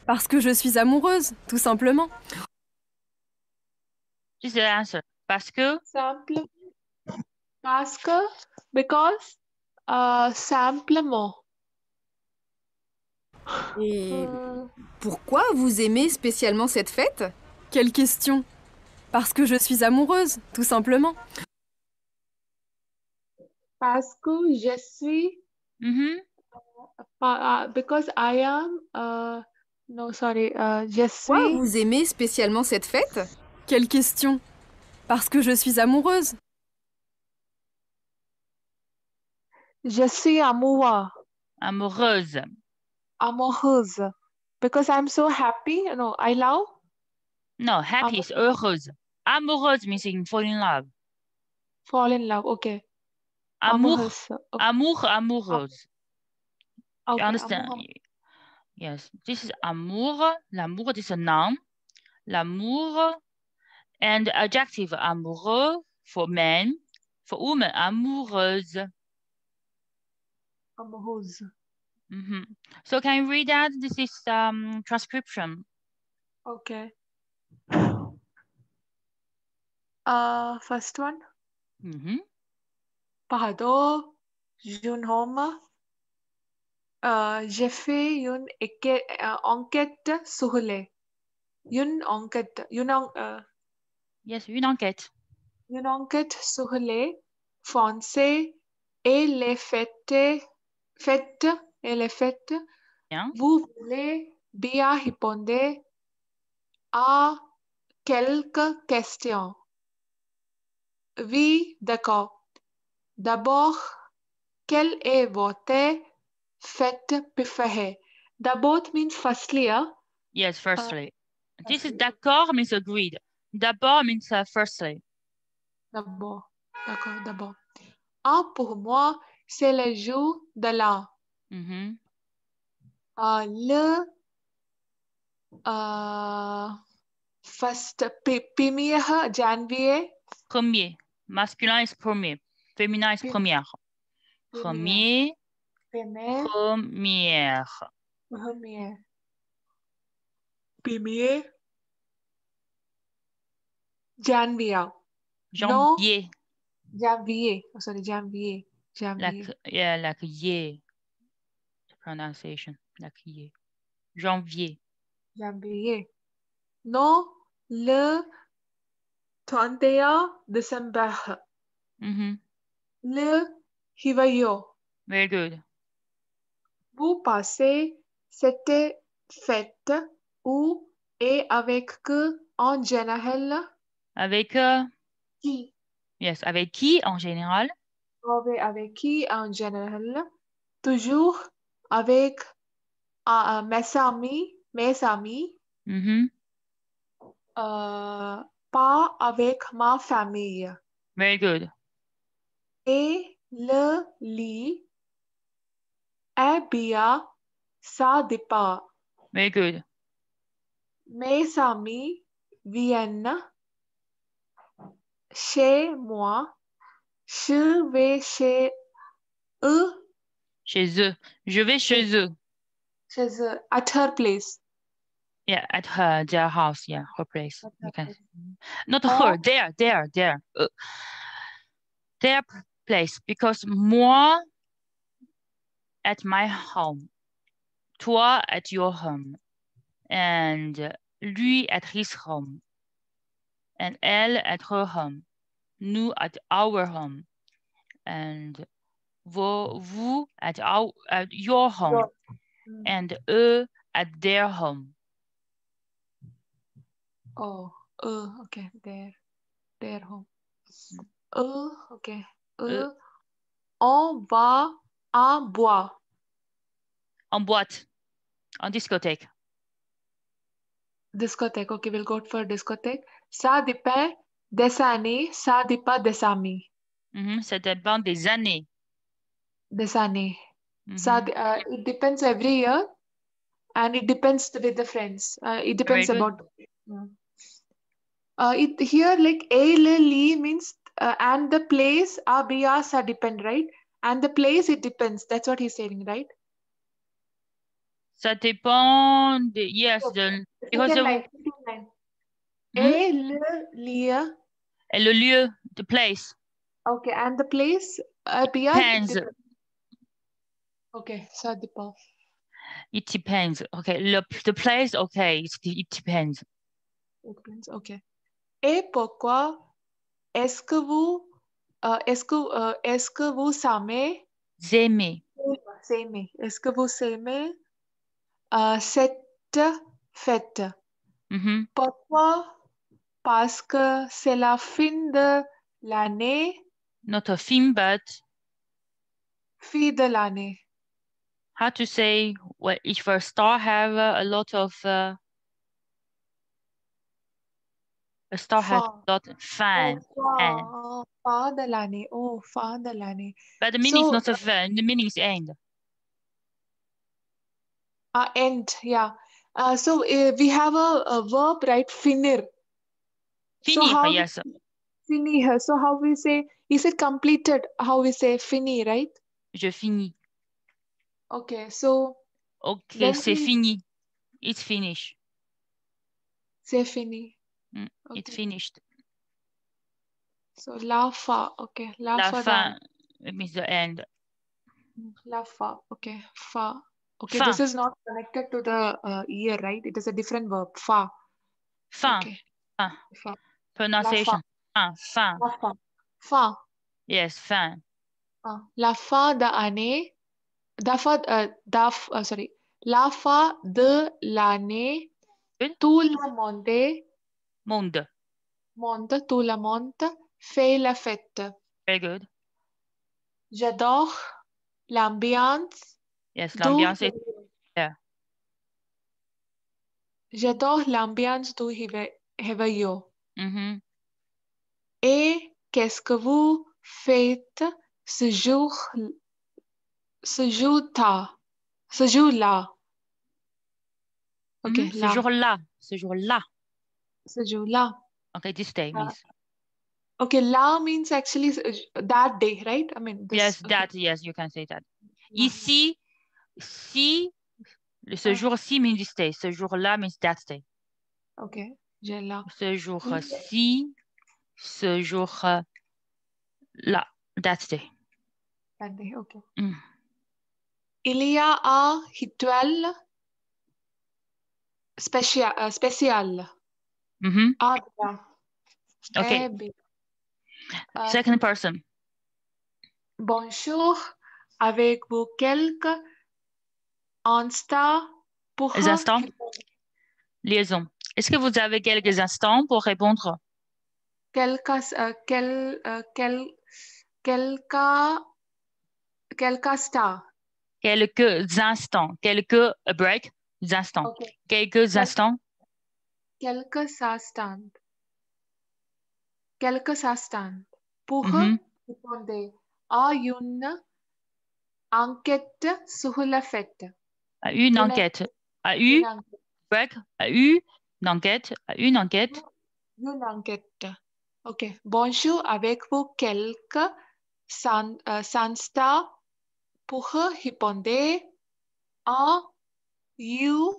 Speaker 6: Parce que je suis amoureuse, tout simplement.
Speaker 2: Is the answer. Parce que
Speaker 1: Simple. Parce que, because, uh, simplement.
Speaker 4: Et
Speaker 1: Hmm,
Speaker 4: pourquoi vous aimez spécialement cette fête?
Speaker 6: Quelle question Parce que je suis amoureuse, tout simplement.
Speaker 1: parce que je suis
Speaker 2: Mhm.
Speaker 1: Pa- uh, because I am, uh, no, sorry, uh, je
Speaker 4: Pourquoi
Speaker 1: suis,
Speaker 4: vous aimez spécialement cette fête?
Speaker 6: Quelle question? Parce que je suis amoureuse.
Speaker 1: je suis amoureux,
Speaker 2: Amoureuse.
Speaker 1: amoureuse. Because I'm so happy, no, I love,
Speaker 2: No, happy is heureuse. Amoureuse means fall in love.
Speaker 1: fall in love, okay.
Speaker 2: Amour,
Speaker 1: Amoureuse, okay.
Speaker 2: amour, amoureuse.
Speaker 1: okay,
Speaker 2: You understand? Yes, this is amour. L'amour, is a noun. L'amour and adjective amoureux for men. For women, amoureuse.
Speaker 1: Amoureuse.
Speaker 2: Mhm. So can you read that? This is um transcription.
Speaker 1: Okay. Uh, first one.
Speaker 2: Mhm.
Speaker 1: Pardon, jeune homme. Euh, j'ai fait une euh, enquête sur les. Une enquête, une, en- euh,
Speaker 2: Yes, une enquête.
Speaker 1: une enquête sur les Français et les fêtes, fêtes et les fêtes.
Speaker 2: Bien.
Speaker 1: Vous voulez bien répondre à quelques questions. Oui, d'accord. D'abord, quelle est votre fête préférée? D'abord means firstly, hein?
Speaker 2: Yes, firstly. this is d'accord means agreed. D'abord means uh, firstly.
Speaker 1: D'abord, d'accord, d'abord. Un pour moi, c'est le jour de l'an.
Speaker 2: Mhm.
Speaker 1: Euh, le euh, first, premier janvier,
Speaker 2: Premier. Masculin is premier. Féminin is
Speaker 1: Premier.
Speaker 2: première. Premier,
Speaker 1: premier,
Speaker 2: première.
Speaker 1: premier, premier, janvier,
Speaker 2: Janvier.
Speaker 1: janvier, oh, sorry, janvier, janvier,
Speaker 2: Like, yeah, like ye. Pronunciation. Like ye. Janvier.
Speaker 1: janvier. Non, le 31 décembre,
Speaker 2: Mhm.
Speaker 1: le hivayo.
Speaker 2: Very good.
Speaker 1: Vous passez cette fête où et avec que en général?
Speaker 2: Avec, euh,
Speaker 1: qui?
Speaker 2: Yes, avec qui en général?
Speaker 1: avec, avec qui en général? Toujours avec euh, mes amis mes amis
Speaker 2: Mhm.
Speaker 1: euh, pas avec ma famille
Speaker 2: Very good.
Speaker 1: et le lit ça dépend
Speaker 2: Very good.
Speaker 1: mes amis viennent chez moi je vais chez eux
Speaker 2: Chez eux. Je vais chez eux.
Speaker 1: chez eux at her place
Speaker 2: Yeah, at her, their house. Yeah, her place.
Speaker 1: At
Speaker 2: You
Speaker 1: her
Speaker 2: can,
Speaker 1: place.
Speaker 2: not
Speaker 1: Or-
Speaker 2: her, their, their, their. Uh, their place. Because moi at my home. Toi at your home. And lui at his home. And elle at her home. Nous at our home. And vous, at, our, at your home. And eux at their home.
Speaker 1: Oh, uh, okay, there, their home. Uh, okay. Uh, on va en bois.
Speaker 2: En boîte. En discothèque.
Speaker 1: Discothèque. Okay, we'll go for discothèque. Ça dépend des années. Ça dépend des amis.
Speaker 2: Mhm, Ça dépend des années.
Speaker 1: Des années. Ça,
Speaker 2: Mhm.
Speaker 1: d- uh, it depends every year, and it depends with the friends. Uh, it depends about. Mm. Uh, it here like a le li means uh, and the place abiyas are depend right, and the place it depends. That's what he's saying, right?
Speaker 2: Ça dépend de, yes, de, because
Speaker 1: Second
Speaker 2: of-
Speaker 1: line, line.
Speaker 2: Mhm.
Speaker 1: A le li.
Speaker 2: et le lieu, the place.
Speaker 1: Okay, and the place abiyas.
Speaker 2: Depends.
Speaker 1: Okay, ça dépend.
Speaker 2: It depends. Okay, le, the place, okay, it, it depends.
Speaker 1: It depends. Okay. Et pourquoi est-ce que vous, euh, est-ce que, euh, est-ce que vous aimez,
Speaker 2: Aimer.
Speaker 1: s'aimer? Est-ce que vous s'aimez euh, cette fête?
Speaker 2: Mhm.
Speaker 1: Pourquoi? Parce que c'est la fin de l'année,
Speaker 2: Not a fin, but
Speaker 1: fin de l'année.
Speaker 2: how to say well, if a star have uh, a lot of uh, a star has
Speaker 1: Fin.
Speaker 2: a lot fan,
Speaker 1: Oh,
Speaker 2: and-
Speaker 1: fin, oh, fin de l'année. Fin de l'année.
Speaker 2: but the meaning is not a fan. The meaning is end.
Speaker 1: Uh, end, yeah. Uh, so uh, we have a, a verb, right? Finir. So
Speaker 2: Finir,
Speaker 1: how-
Speaker 2: yes.
Speaker 1: Finir. So how we say, is it completed? How we say fini, right?
Speaker 2: Je finis.
Speaker 1: Okay, so
Speaker 2: Ok, c'est fini. It's finished.
Speaker 1: c'est fini.
Speaker 2: Mm,
Speaker 1: Okay.
Speaker 2: finished.
Speaker 1: So la fa, okay. La,
Speaker 2: La
Speaker 1: fa
Speaker 2: fin it means the end.
Speaker 1: down. La fa, okay. Fa. Okay, this is not connected to the uh, ear, right? It is a different verb. Fa.
Speaker 2: Fin,
Speaker 1: Okay.
Speaker 2: fin.
Speaker 1: Fa.
Speaker 2: pronunciation. Fin.
Speaker 1: La fa. Fa.
Speaker 2: Yes.
Speaker 1: Uh, la fa de année. Da fa, uh, da, f- uh, sorry. La fa de l'année.
Speaker 2: Good.
Speaker 1: Tout le monde,
Speaker 2: Monde.
Speaker 1: tout le monde fait la fête.
Speaker 2: Very good.
Speaker 1: J'adore l'ambiance
Speaker 2: Yes, l'ambiance est. Yeah.
Speaker 1: J'adore l'ambiance du réve- réveillon.
Speaker 2: Mhm.
Speaker 1: Et qu'est-ce que vous faites ce jour, ce jour-là? Ce jour-là? Ok,
Speaker 2: Mhm. Ce
Speaker 1: là.
Speaker 2: jour-là. Ce jour-là.
Speaker 1: Ce jour-là.
Speaker 2: Okay, this day means.
Speaker 1: Okay, là means actually uh, that day, right? I mean, this,
Speaker 2: Yes,
Speaker 1: okay.
Speaker 2: that, yes, you can say that.
Speaker 1: Yeah.
Speaker 2: Ici, si, ce jour-ci means this day. Ce jour-là means that day.
Speaker 1: Ok, j'ai là.
Speaker 2: Ce jour-ci, ce jour-là, that day.
Speaker 1: That day, ok.
Speaker 2: Mm.
Speaker 1: Il y a un rituel spécial. euh, spécial.
Speaker 2: Mhm.
Speaker 1: Ah, bien.
Speaker 2: Ok.
Speaker 1: Eh. Euh,
Speaker 2: Second person.
Speaker 1: Bonjour, avec vous quelques instants pour
Speaker 2: Les instants? Liaison. Est-ce que vous avez quelques instants pour répondre?
Speaker 1: Quelques, euh, quel, euh, quel, quelques, quelques instants.
Speaker 2: Quelques instants. Quelques break. Instants.
Speaker 1: Ok.
Speaker 2: Quelques
Speaker 1: Quel-
Speaker 2: instants.
Speaker 1: Quelques instants. Quelques instants pour
Speaker 2: Mhm.
Speaker 1: répondre à une enquête sur la fête.
Speaker 2: A une enquête. A eu,
Speaker 1: Une enquête.
Speaker 2: break. A eu une enquête. A une enquête.
Speaker 1: Une enquête. OK. Bonjour, avec vous quelques san- euh, instants pour répondre à une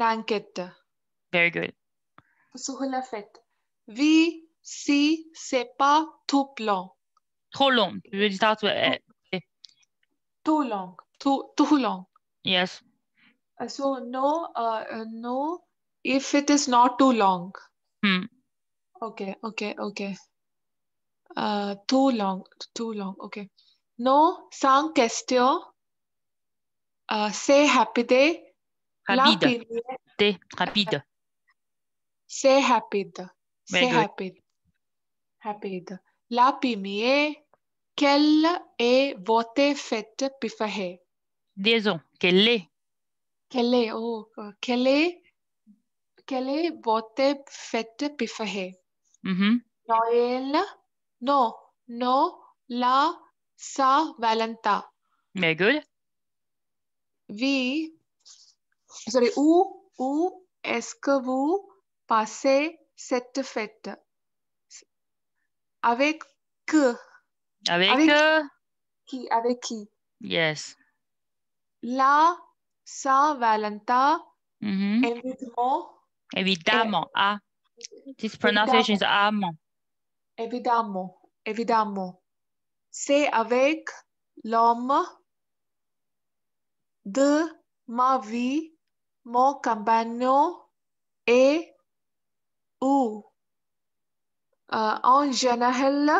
Speaker 1: enquête
Speaker 2: Very good.
Speaker 1: Sur la fête. Oui, si, c'est pas tout long.
Speaker 2: Trop long. Tu veux dire,
Speaker 1: Tout long. Tout long.
Speaker 2: yes.
Speaker 1: Uh, So no, uh, uh, no, if it is not too long.
Speaker 2: Hmm.
Speaker 1: Okay, okay, okay. Uh, too long, too long. Okay. No, sans question. Uh, say happy day. La
Speaker 2: Rapide. T. Rapide.
Speaker 1: Say happy. Say happy. Happy. La première. Quelle est votre fête préférée?
Speaker 2: Liaison. Quelle est?
Speaker 1: Quelle est, oh, uh, quelle est, quelle est votre fête préférée?
Speaker 2: Mhm.
Speaker 1: Noël? Non, non, la Saint-Valentin.
Speaker 2: Very good.
Speaker 1: Oui, sorry, où, où est-ce que vous passez cette fête? Avec que?
Speaker 2: Avec,
Speaker 1: Avec-
Speaker 2: euh,
Speaker 1: Qui? Avec qui?
Speaker 2: yes.
Speaker 1: La Saint-Valentin,
Speaker 2: Mhm.
Speaker 1: évidemment,
Speaker 2: Évidemment. A. This pronunciation is amant.
Speaker 1: évidemment, évidemment. C'est avec l'homme de ma vie, mon compagnon et où euh, en général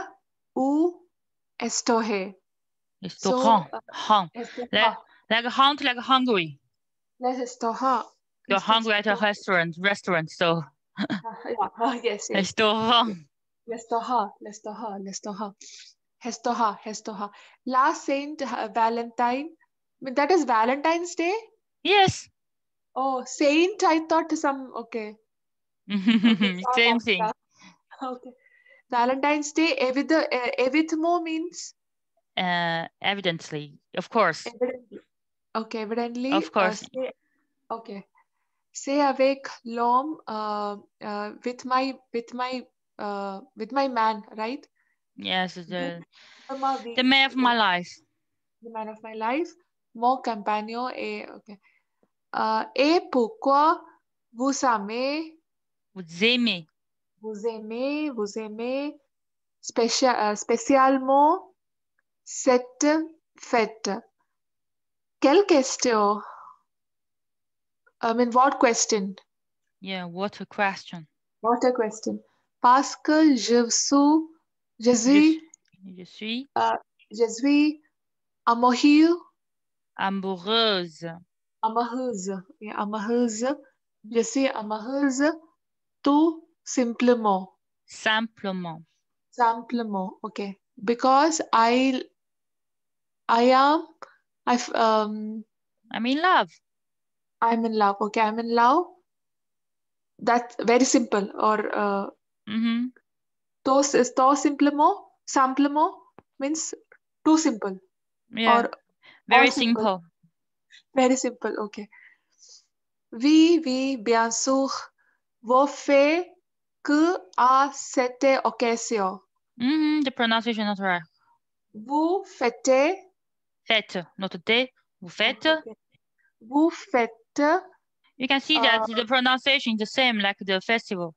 Speaker 1: où estoy.
Speaker 2: Restaurant. Han.
Speaker 1: Estoy
Speaker 2: Là, Like hunt, like hungry.
Speaker 1: Restaurant.
Speaker 2: You're hungry at a restaurant, restaurant. So
Speaker 1: Yeah, yes, yes.
Speaker 2: restaurant.
Speaker 1: Restaurant, restaurant, restaurant. Restaurant, restaurant. Last Saint uh, Valentine. That is Valentine's Day?
Speaker 2: Yes.
Speaker 1: Oh, Saint, I thought some, okay.
Speaker 2: Same thing.
Speaker 1: Okay. Valentine's Day, Evid, uh, Evidmo means
Speaker 2: Uh, evidently, of course.
Speaker 1: evidently. Okay, evidently.
Speaker 2: Of
Speaker 1: uh,
Speaker 2: course.
Speaker 1: say, okay. Say avec l'homme, uh, uh, with my, with my, uh, with my man, right?
Speaker 2: Yes, the the man of my life.
Speaker 1: the man of my life. Mon compagnon est, okay. Uh, et pourquoi vous aimez,
Speaker 2: Vous aimez.
Speaker 1: vous aimez, vous aimez euh, spécialement cette fête? Quelle question? I mean, what question?
Speaker 2: Yeah, what a question.
Speaker 1: What a question. Parce que je suis, je
Speaker 2: Je,
Speaker 1: suis,
Speaker 2: je suis
Speaker 1: je suis amoureuse,
Speaker 2: amoureuse.
Speaker 1: amoureuse, amoureuse. Je suis amoureuse tout simplement.
Speaker 2: Simplement.
Speaker 1: Simplement, okay. Because I, I am, I, um,
Speaker 2: I'm in love.
Speaker 1: I'm in love. Okay, I'm in love. That's very simple. Or uh,
Speaker 2: mm-hmm.
Speaker 1: tout, is simplement, simplement means too simple.
Speaker 2: Yeah,
Speaker 1: Or
Speaker 2: very
Speaker 1: simple.
Speaker 2: simple.
Speaker 1: Very simple, ok. Oui, oui, bien sûr. Vous faites que à cette occasion.
Speaker 2: hmm The pronunciation is not right.
Speaker 1: Vous fêtez.
Speaker 2: Fête, not day. Vous faites.
Speaker 1: Vous faites.
Speaker 2: You can see that the pronunciation is the same like the festival.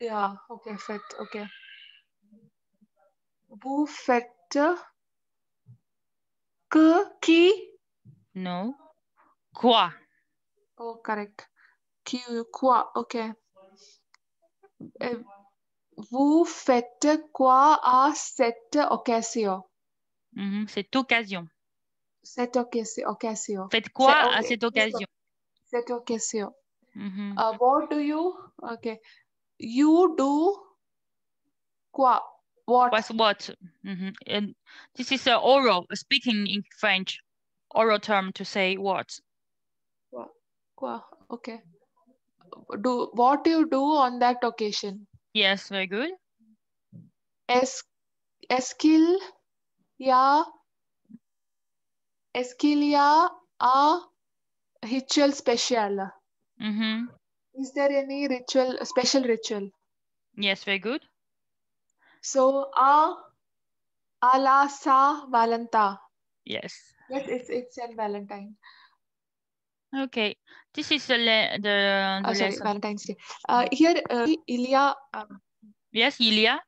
Speaker 1: Yeah, ok, fête, ok. Vous faites que qui.
Speaker 2: No. Quoi?
Speaker 1: Oh, correct. Qui, quoi, ok. Euh, Vous faites quoi à cette occasion?
Speaker 2: Mhm, Cette occasion.
Speaker 1: Cette occasion.
Speaker 2: Faites quoi à cette occasion?
Speaker 1: Cette occasion.
Speaker 2: Mhm.
Speaker 1: Uh, what do you? Okay. You do quoi? What?
Speaker 2: What's what? Mhm. And this is a oral speaking in French, oral term to say what.
Speaker 1: Quoi? Okay. Do what you do on that occasion?
Speaker 2: Yes, very good.
Speaker 1: Est est-ce qu'il y a est-ce qu'il y a un rituel spécial?
Speaker 2: Mhm.
Speaker 1: Is there any ritual, special ritual?
Speaker 2: Yes, very good.
Speaker 1: So, à à la Saint-Valentin.
Speaker 2: Yes.
Speaker 1: Yes, it's it's Saint Valentine.
Speaker 2: Okay. This is the the, the
Speaker 1: Uh, sorry. Valentine's Day. Uh, here, uh, il y a uh,
Speaker 2: Yes, il y a.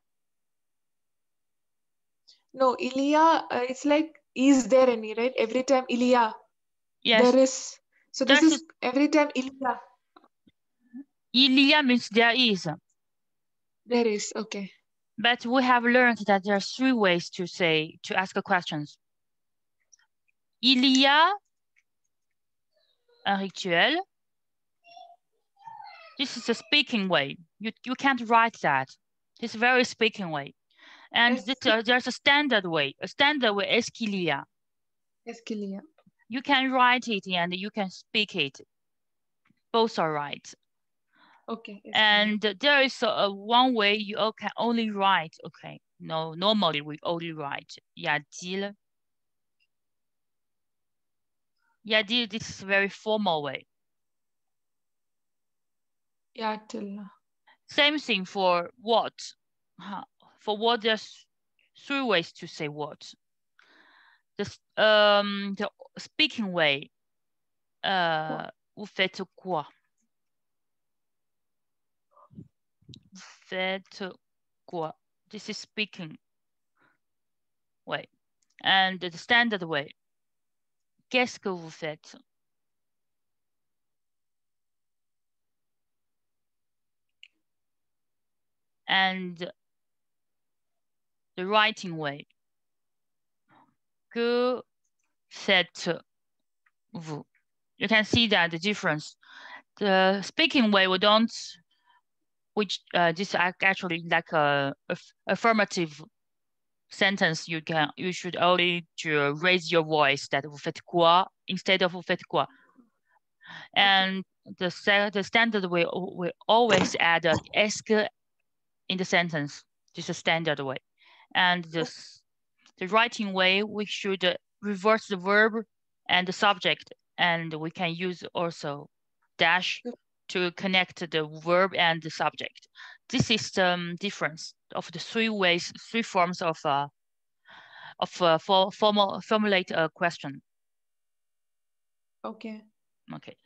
Speaker 1: no, il y a. Uh, it's like is there any right? Every time il y a,
Speaker 2: Yes.
Speaker 1: there is. So this
Speaker 2: There's
Speaker 1: is every time il y a,
Speaker 2: Il y a means there is.
Speaker 1: there is. Okay.
Speaker 2: But we have learned that there are three ways to say, to ask questions. Il y a un rituel. This is a speaking way. You, you can't write that. It's very speaking way. And this, uh, there's a standard way. A standard way is qu'il y a.
Speaker 1: Est-ce qu'il y a?
Speaker 2: You can write it and you can speak it. Both are right.
Speaker 1: Okay. est-ce qu'il y a?
Speaker 2: And there is a, a one way you can only write. Okay, no, normally we only write y a-t-il. Y a-t-il, this is a very formal way.
Speaker 1: Y a-t-il?
Speaker 2: Same thing for what. Huh, For what, there's three ways to say what. The, um, the speaking way, uh, vous faites quoi? Vous faites quoi? This is speaking way. And the standard way, qu'est-ce que vous faites? And the writing way, que faites vous. You can see that the difference. The speaking way, we don't, which uh, this act actually like a, a affirmative sentence. You can you should only to raise your voice that quoi instead of quoi. And the the standard way we always add a est in the sentence. Just a standard way. And the the writing way we should reverse the verb and the subject, and we can use also dash to connect the verb and the subject. This is the um, difference of the three ways, three forms of uh, of uh, for, formal formulate a question.
Speaker 1: Okay.
Speaker 2: Okay,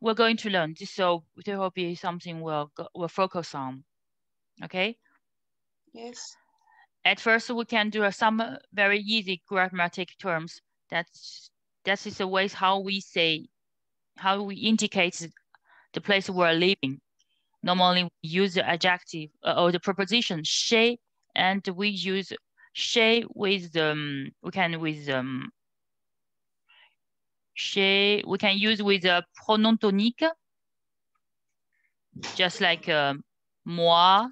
Speaker 2: we're going to learn this, so there will be something we'll we'll focus on. Okay.
Speaker 1: Yes.
Speaker 2: At first, we can do some very easy grammatic terms. That's that is the ways how we say, how we indicate the place we're living. Normally, we use the adjective uh, or the preposition chez, and we use chez with um we can with um chez we can use with a pronom tonique, just like uh, moi,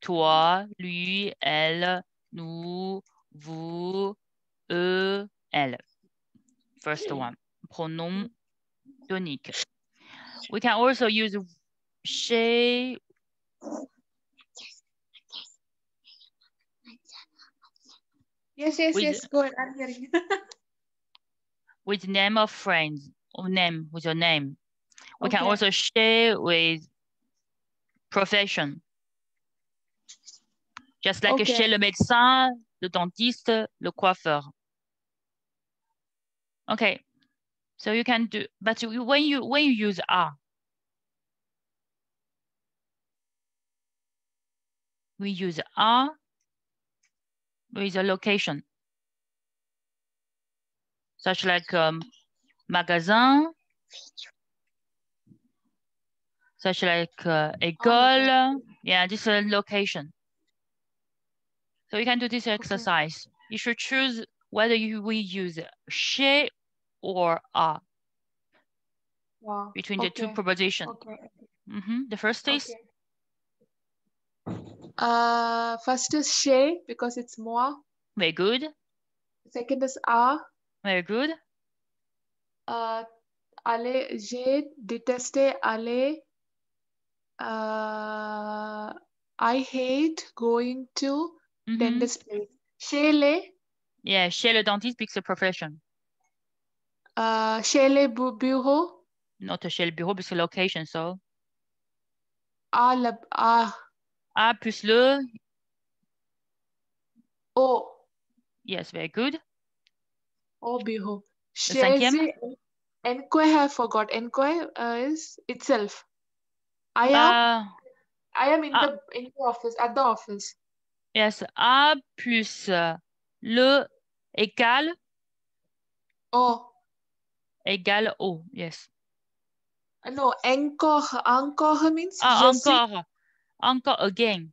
Speaker 2: toi, lui, elle, nous, vous, eux, elle. First one, pronom tonique. We can also use chez.
Speaker 1: Yes, yes,
Speaker 2: With-
Speaker 1: yes. Go ahead. I'm hearing.
Speaker 2: with name of friends or name with your name. We can also share with profession. Just like
Speaker 1: Okay.
Speaker 2: chez le médecin, le dentiste, le coiffeur. Okay, so you can do, but when you when you use a, we use a with a location, such like um, magasin, such like uh, école. Yeah, this is a location. So you can do this exercise. You should choose whether you will use chez or a
Speaker 1: Wow.
Speaker 2: between the two
Speaker 1: Okay.
Speaker 2: prepositions.
Speaker 1: Okay.
Speaker 2: Mhm. The first is
Speaker 1: Okay. Uh, first is chez because it's moi.
Speaker 2: very good,
Speaker 1: Second is a.
Speaker 2: very good.
Speaker 1: Uh, aller, j'ai détesté aller. Uh, I hate going to
Speaker 2: Mhm.
Speaker 1: dentist place. Chez les,
Speaker 2: Yeah, chez le dentiste because a profession,
Speaker 1: uh, chez les bu- bureaux.
Speaker 2: not chez le bureau because location. So
Speaker 1: À la, à,
Speaker 2: a plus le,
Speaker 1: au,
Speaker 2: yes, very good.
Speaker 1: au bureau.
Speaker 2: Cinquième?
Speaker 1: Enquire, I forgot. Enquire uh, is itself. I am,
Speaker 2: Uh,
Speaker 1: I am in
Speaker 2: ah.
Speaker 1: the in the office, at the office.
Speaker 2: yes, a plus le égale
Speaker 1: Oh,
Speaker 2: égale au. Yes.
Speaker 1: no, encore, encore means
Speaker 2: Ah,
Speaker 1: je suis
Speaker 2: encore again.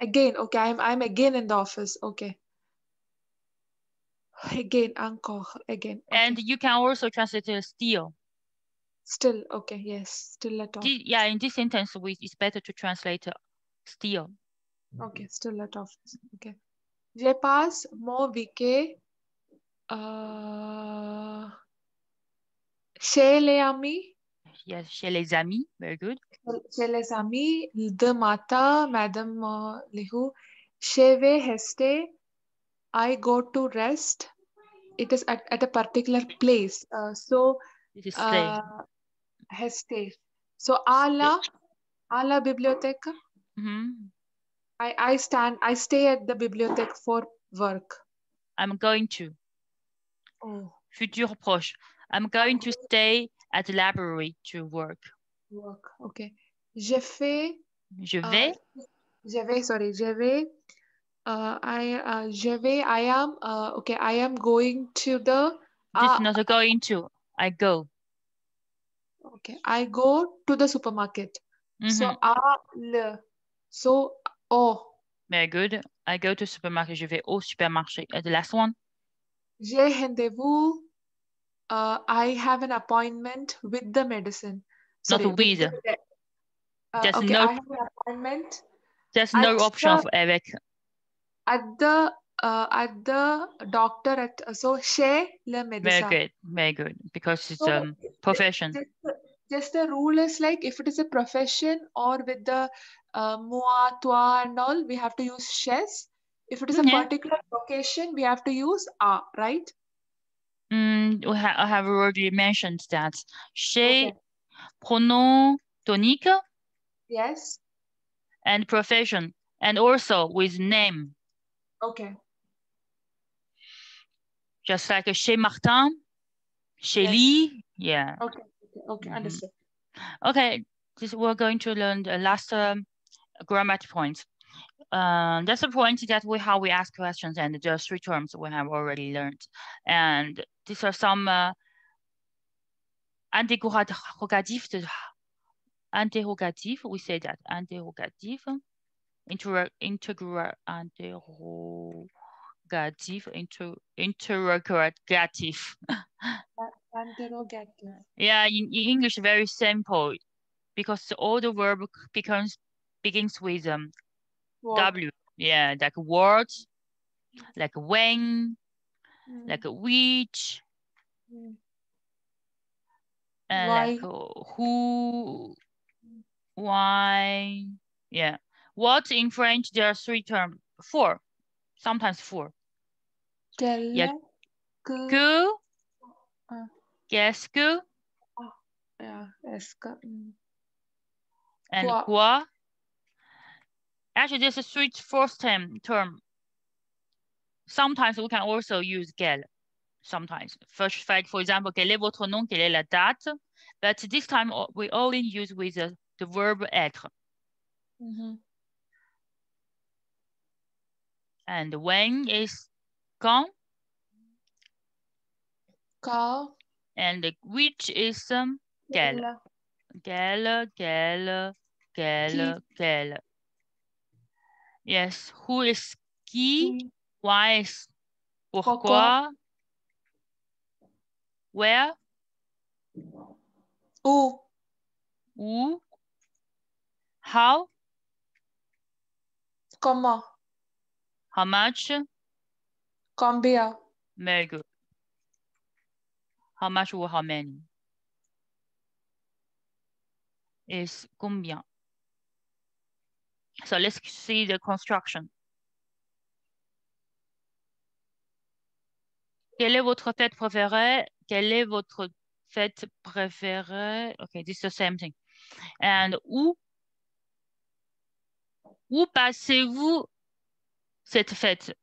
Speaker 1: again. Okay, I'm I'm again in the office. Okay. Again, uncle, again. Okay.
Speaker 2: And you can also translate it still.
Speaker 1: still, okay, yes, still at office.
Speaker 2: Yeah, in this sentence, we, it's better to translate uh, still.
Speaker 1: Okay, still at office. Okay. Je passe mon week-end euh, chez les amis,
Speaker 2: Yes, chez les amis, very good.
Speaker 1: chez les amis de matin, Madame uh, Lihu. Vais rester. I go to rest. It is at, at a particular place. Uh, so,
Speaker 2: stay.
Speaker 1: uh, rester. So, à la, à la bibliothèque.
Speaker 2: Mhm.
Speaker 1: I, I stand, I stay at the bibliothèque for work.
Speaker 2: I'm going to.
Speaker 1: Oh,
Speaker 2: Futur proche. I'm going to stay at the library to work.
Speaker 1: work. Okay. Je fais,
Speaker 2: Je
Speaker 1: uh,
Speaker 2: vais.
Speaker 1: je vais, sorry, je vais, uh, I, uh, je vais, I am, uh, okay, I am going to the,
Speaker 2: this
Speaker 1: uh,
Speaker 2: is not a going to. I go.
Speaker 1: okay, I go to the supermarket. So,
Speaker 2: Mhm.
Speaker 1: à le, so, oh,
Speaker 2: Very good. I go to supermarket. Je vais au supermarché. Uh, the last one.
Speaker 1: j'ai rendez-vous uh, I have an appointment with the medicine. Sorry,
Speaker 2: with.
Speaker 1: the de- uh,
Speaker 2: There's
Speaker 1: okay,
Speaker 2: no-
Speaker 1: I have an appointment
Speaker 2: There's no option of
Speaker 1: the-
Speaker 2: avec.
Speaker 1: at the uh, at the doctor at so chez le
Speaker 2: Very good, very good. Because it's
Speaker 1: So,
Speaker 2: um profession.
Speaker 1: Just the, just the rule is like if it is a profession or with the uh, moi, toi, and all, we have to use chez. If it is a
Speaker 2: Yeah.
Speaker 1: particular location, we have to use a, right?
Speaker 2: Mm, we ha I have already mentioned that chez
Speaker 1: Okay.
Speaker 2: pronom tonique
Speaker 1: Yes.
Speaker 2: and profession, and also with name,
Speaker 1: Okay.
Speaker 2: just like chez Martin, chez
Speaker 1: Yes.
Speaker 2: Lee. Yeah.
Speaker 1: Okay. Okay. Okay.
Speaker 2: Mhm.
Speaker 1: Understood.
Speaker 2: Okay, this we're going to learn the last um, grammatic point. Um, that's the point that we how we ask questions and the three terms we have already learned. And these are some uh, interrogative, interrogative, we say that, interrogative, inter, integral, interrogative, inter, interrogative.
Speaker 1: Interrogative.
Speaker 2: Yeah, in, in English, very simple because all the verb becomes begins with um W. Yeah, like words, like when,
Speaker 1: Mm,
Speaker 2: like which,
Speaker 1: mm.
Speaker 2: and
Speaker 1: Why?
Speaker 2: like uh, who, why. Yeah. What in French there are three terms, four, sometimes four.
Speaker 1: Quelle
Speaker 2: Yeah.
Speaker 1: que-
Speaker 2: Que,
Speaker 1: Ah.
Speaker 2: qu'est-ce que,
Speaker 1: yeah, est-ce que- mm.
Speaker 2: and
Speaker 1: Quoi.
Speaker 2: quoi. Actually, there's a three fourth term term. Sometimes we can also use quel. Sometimes, first fact, for example, quel est votre nom? Quelle est la date? But this time we only use with the, the verb être.
Speaker 1: Mhm.
Speaker 2: And when is quand?
Speaker 1: Quand
Speaker 2: And which is um, quel. Quel, quel, quel, quel. Yes, who is qui? Why is? Pourquoi? Where?
Speaker 1: où,
Speaker 2: Où? How?
Speaker 1: comment,
Speaker 2: How much?
Speaker 1: combien,
Speaker 2: Very good. How much or how many? Is combien? So let's see the construction. Quelle est votre fête préférée? Quelle est votre fête préférée? Okay, this is the same thing. And où? Où passez-vous cette fête?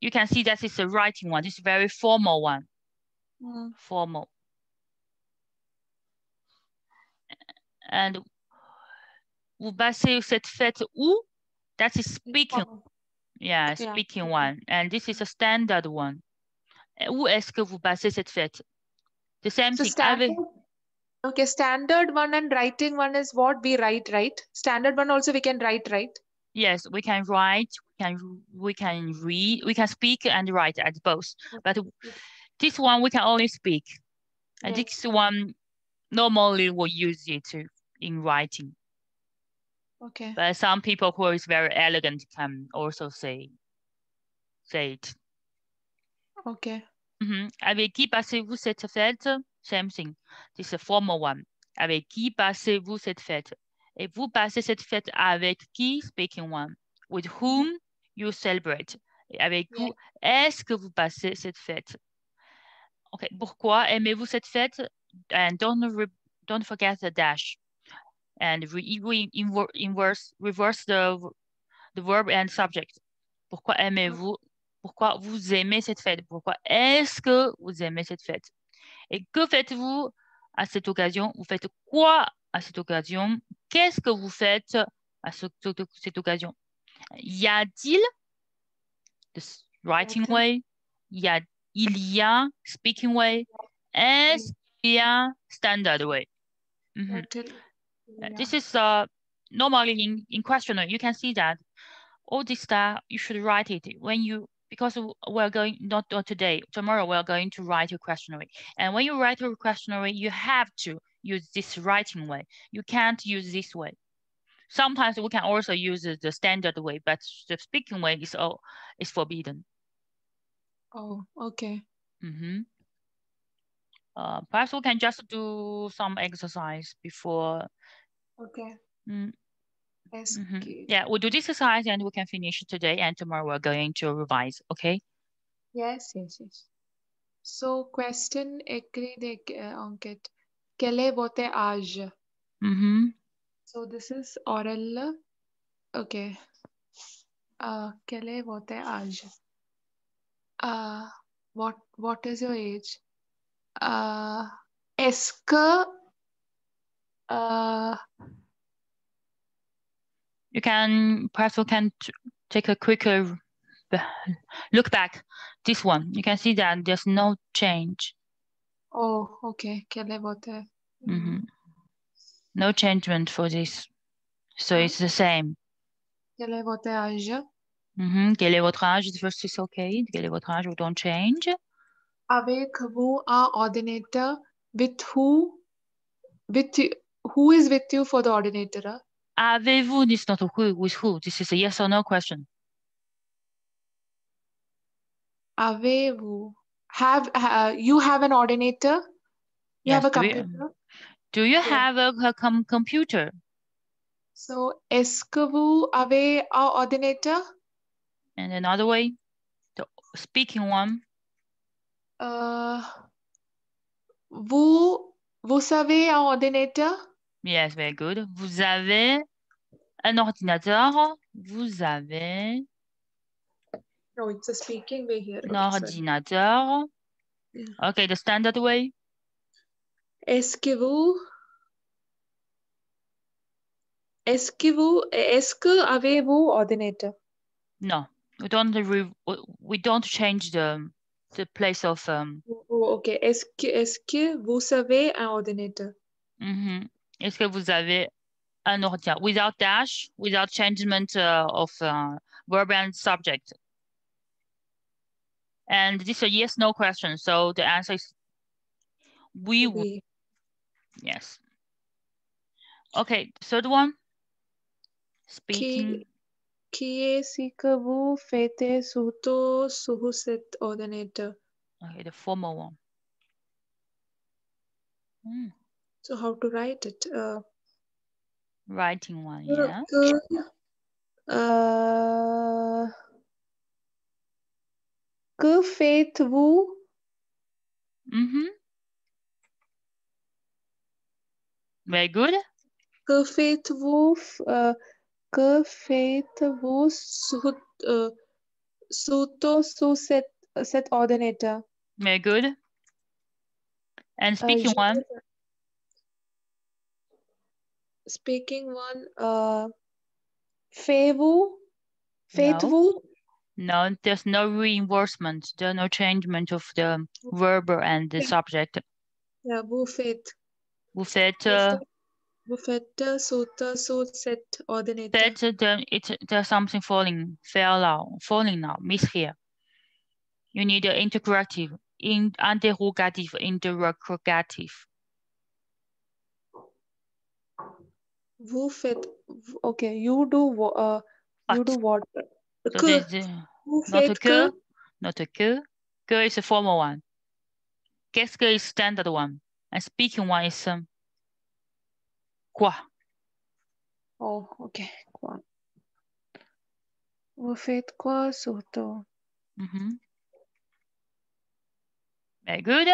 Speaker 2: You can see that it's a writing one. This is very formal one.
Speaker 1: mm,
Speaker 2: formal. And vous passez cette fête où? That is speaking. Yeah,
Speaker 1: Yeah.
Speaker 2: speaking one. And this is a standard one. Uh, Où est-ce que vous passez cette fête? The same
Speaker 1: So
Speaker 2: thing.
Speaker 1: standard, okay, standard one and writing one is what we write, right? Standard one also we can write, right?
Speaker 2: yes, we can write, we can we can read, we can speak and write at both. But this one we can only speak. And
Speaker 1: Yes.
Speaker 2: this one normally we use it in writing.
Speaker 1: Okay.
Speaker 2: But some people who is very elegant can also say say it.
Speaker 1: Okay.
Speaker 2: Mhm. Avec qui passez-vous cette fête? Same thing. This is a formal one. Avec qui passez-vous cette fête? Et vous passez cette fête avec qui? Speaking one. With whom you celebrate. Et avec
Speaker 1: Yeah.
Speaker 2: vous, est-ce que vous passez cette fête? Okay. Pourquoi aimez-vous cette fête? And don't re- don't forget the dash. And re, inver, inverse, reverse the the verb and subject. Pourquoi aimez-vous? Pourquoi vous aimez cette fête? Pourquoi est-ce que vous aimez cette fête? Et que faites-vous à cette occasion? Vous faites quoi à cette occasion? Qu'est-ce que vous faites à ce- ce- cette occasion? Y a-t-il, the writing way, y a, il y a, speaking way, est-ce qu'il y a, standard way?
Speaker 1: Until,
Speaker 2: Uh,
Speaker 1: yeah.
Speaker 2: This is uh, normally in, in questionnaire, you can see that all this stuff, you should write it. When you because we're going not, not today, tomorrow we're going to write your questionnaire. And when you write your questionnaire, you have to use this writing way. You can't use this way. Sometimes we can also use the- the standard way, but the speaking way is all is forbidden.
Speaker 1: Oh, okay.
Speaker 2: Mm -hmm. Uh, perhaps we can just do some exercise before.
Speaker 1: Okay.
Speaker 2: Mm,
Speaker 1: Escape.
Speaker 2: mhm. Yeah, we'll do this exercise and we can finish today and tomorrow we're going to revise, okay?
Speaker 1: Yes, yes, yes. So, question écrit de uh, Ankit. Quel est votre âge?
Speaker 2: Mm-hmm.
Speaker 1: So, this is oral. Okay. Uh, quel est votre âge? Uh, what what is your age? Uh, est-ce que uh,
Speaker 2: You can perhaps we can take a quicker look back. This one, you can see that there's no change.
Speaker 1: oh, okay. Quel est votre?
Speaker 2: Mhm. No changement for this. So it's the same.
Speaker 1: Quel est votre âge?
Speaker 2: Mhm. Quel est votre âge? The first is okay. Quel est votre âge? We don't change.
Speaker 1: Avez-vous un ordinateur? With who? With who is with you for the ordinator? huh?
Speaker 2: Avez-vous? This is not a who with who. This is a yes or no question.
Speaker 1: Avez-vous? Have uh, you have an ordinator? You have
Speaker 2: Yes,
Speaker 1: a
Speaker 2: do we-
Speaker 1: computer?
Speaker 2: Do you have a, a com- computer?
Speaker 1: So, est-ce que vous avez un ordinateur?
Speaker 2: And another way, the speaking one.
Speaker 1: Uh, vous, vous savez un ordinateur?
Speaker 2: Yes, very good. Vous avez un ordinateur. Vous avez
Speaker 1: No, it's a speaking way here.
Speaker 2: un
Speaker 1: Okay,
Speaker 2: ordinateur. Okay, the standard way.
Speaker 1: Est-ce que vous, est-ce que vous, est-ce que avez-vous ordinateur?
Speaker 2: No, we don't re- we don't change the the place of um.
Speaker 1: Oh, ok. Est-ce que, est-ce que vous savez un ordinateur?
Speaker 2: mhm. Est-ce que vous avez un ordinateur without dash, without changement uh, of uh, verb and subject? And this is a yes no question, so the answer is we.
Speaker 1: Oui.
Speaker 2: Yes. Okay, third one. Speaking.
Speaker 1: Qui est-ce que vous faites surtout sur cet ordinateur?
Speaker 2: Okay, the formal one. Mm,
Speaker 1: So how to write it? Uh,
Speaker 2: writing one, yeah.
Speaker 1: que, euh, que faites-vous?
Speaker 2: Mm-hmm. Very good.
Speaker 1: Que faites-vous? f- euh, que faites-vous sur, euh, surtout sur cet, cet ordinateur?
Speaker 2: Very good. And
Speaker 1: Uh,
Speaker 2: speaking
Speaker 1: je-
Speaker 2: one,
Speaker 1: Speaking one, uh, faites-vous? Faites-vous?
Speaker 2: no, there's no reinforcement. There's no changement of the verb and the subject.
Speaker 1: Yeah, vous faites.
Speaker 2: Vous faites,
Speaker 1: Vous
Speaker 2: uh,
Speaker 1: Vous faites surtout sur cet
Speaker 2: the, it, there's something falling, fell out, falling now, miss here. You need an interrogative, in interrogative, interrogative.
Speaker 1: Vous faites. Okay, you do. Uh, you
Speaker 2: What?
Speaker 1: do what?
Speaker 2: So
Speaker 1: Que.
Speaker 2: there's the, not a que, not a que. Que is a formal one. Qu'est-ce que is standard one. And speaking one is um, quoi.
Speaker 1: Oh, okay. Quoi? Vous faites quoi surtout?
Speaker 2: Mhm. Very good.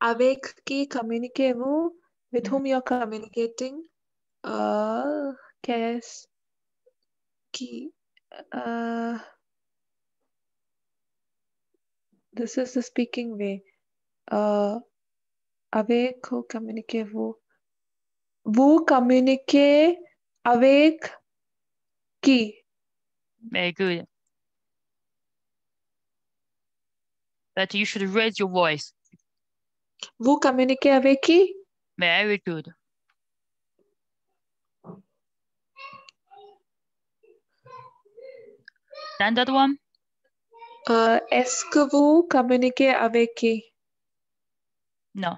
Speaker 1: Avec qui communiquez-vous? With whom you're communicating? Uh, qu'est-ce qui? Uh, this is the speaking way. Uh, avec who communiquez-vous? Vous communiquez avec qui?
Speaker 2: Very good. But you should raise your voice.
Speaker 1: Vous communiquez avec qui?
Speaker 2: Very good. Standard one.
Speaker 1: Uh, est-ce que vous communiquez avec qui?
Speaker 2: No.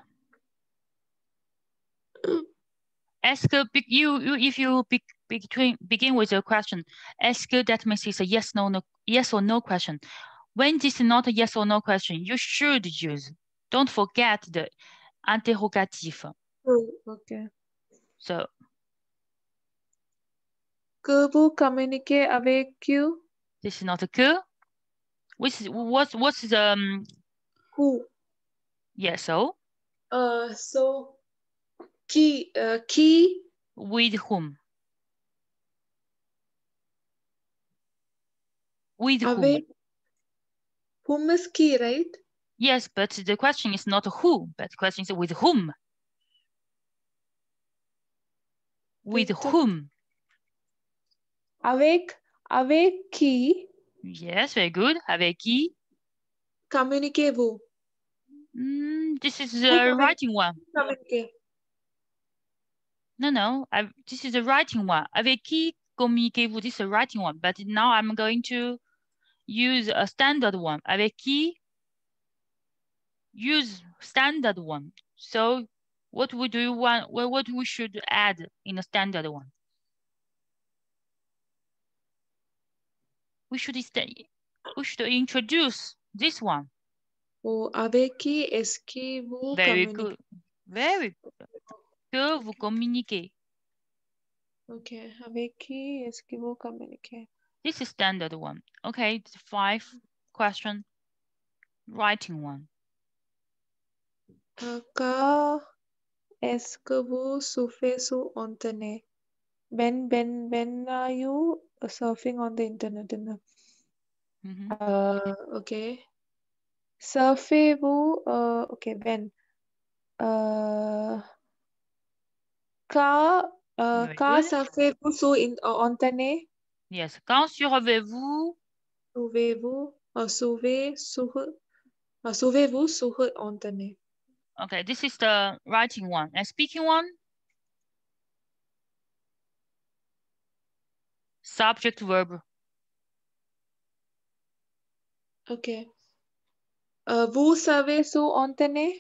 Speaker 2: Est-ce que you, you if you be, between begin with a question, est-ce que that means it's a yes no no yes or no question. When this is not a yes or no question, you should use. Don't forget the interrogative.
Speaker 1: Oh, ok.
Speaker 2: So
Speaker 1: Que vous communiquez avec qui?
Speaker 2: this is not a que. Which is what's what's the um,
Speaker 1: Who?
Speaker 2: yeah so
Speaker 1: Uh, so, qui, uh, qui,
Speaker 2: with whom? With whom?
Speaker 1: avec, whom is qui, right?
Speaker 2: Yes, but the question is not who, but the question is with whom. With whom?
Speaker 1: Avec, avec qui
Speaker 2: Yes, very good. Avec qui?
Speaker 1: communiquez-vous?
Speaker 2: Mm, this is the writing one.
Speaker 1: Communiquez.
Speaker 2: No, no, I, this is the writing one. Avec qui communiquez-vous? This is the writing one. But now I'm going to use a standard one. Avec qui? Use standard one. So what would you want? Well, what we should add in a standard one? We should we should introduce this one.
Speaker 1: Oh, avec est-ce que vous
Speaker 2: Very good. Very good. Que vous communiquez.
Speaker 1: Ok, avec qui est-ce que vous communiquez?
Speaker 2: This is standard one. Okay, it's five question writing one.
Speaker 1: Quand est-ce que vous surfez sur Internet? When, when, when are you surfing on the internet? In the,
Speaker 2: Mhm.
Speaker 1: uh, okay. Surfez-vous, uh, okay, when? Uh, quand, uh,
Speaker 2: Very
Speaker 1: quand surfez-vous sur in, Internet?
Speaker 2: Yes. Quand survez-vous?
Speaker 1: Sauvez-vous, sauvez, sauvez-vous sur Internet?
Speaker 2: Okay, this is the writing one. And speaking one? Subject verb.
Speaker 1: Ok. Vous savez sur Internet?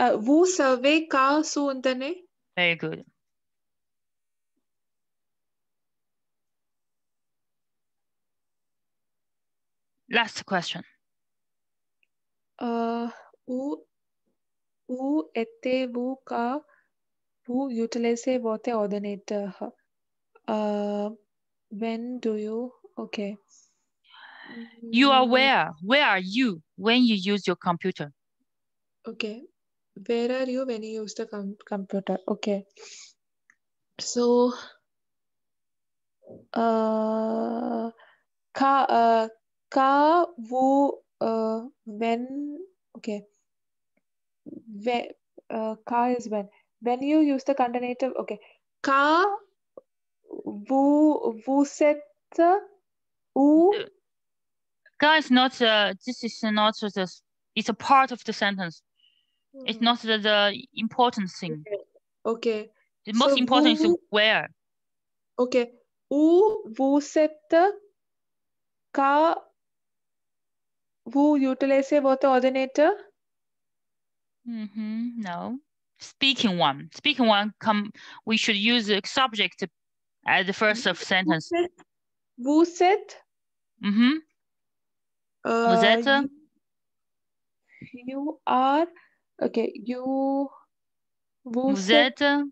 Speaker 1: Euh, vous savez quand sur Internet?
Speaker 2: Very good. Last question.
Speaker 1: Uh, Euh, où, où étiez-vous quand vous utilisez votre ordinateur? Euh, when do you? Okay.
Speaker 2: You are
Speaker 1: Mm,
Speaker 2: where? Where are you when you use your computer?
Speaker 1: Okay. Where are you when you use the com computer? Okay. So, uh, ka, uh, ka, wo, uh, when, okay. When, uh, ka is when. When you use the conjugative, okay. Ka, vous, vous êtes, où,
Speaker 2: Guys, not uh, this is not the. It's a part of the sentence. It's not the, the important thing.
Speaker 1: okay.
Speaker 2: The most
Speaker 1: So
Speaker 2: important is where.
Speaker 1: Ok. Où vous êtes quand vous utilisez votre ordinateur?
Speaker 2: Hmm No. Speaking one. Speaking one. Come. We should use the subject at the first of sentence.
Speaker 1: Vous êtes,
Speaker 2: Mm-hmm.
Speaker 1: uh,
Speaker 2: Vous êtes?
Speaker 1: you, you are, okay, you, vous,
Speaker 2: Vous
Speaker 1: êtes,
Speaker 2: êtes.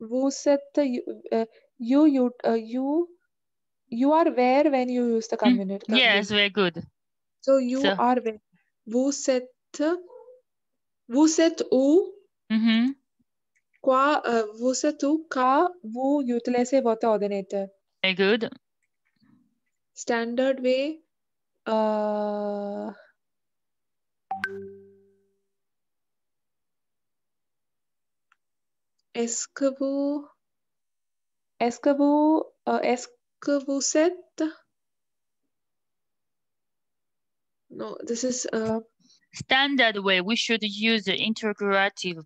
Speaker 1: vous êtes, you, uh, you, you, uh, you, you are where when you use the conjugative.
Speaker 2: Yes, very good.
Speaker 1: So you
Speaker 2: So-
Speaker 1: are where. Vous êtes, vous êtes où?
Speaker 2: Mm-hmm.
Speaker 1: Quoi, euh, vous êtes où quand vous utilisez votre ordinateur?
Speaker 2: Very good.
Speaker 1: Standard way. Uh, est-ce que vous, est-ce que vous, euh, est-ce que vous êtes? No, this is uh,
Speaker 2: Standard way. We should use the integrative.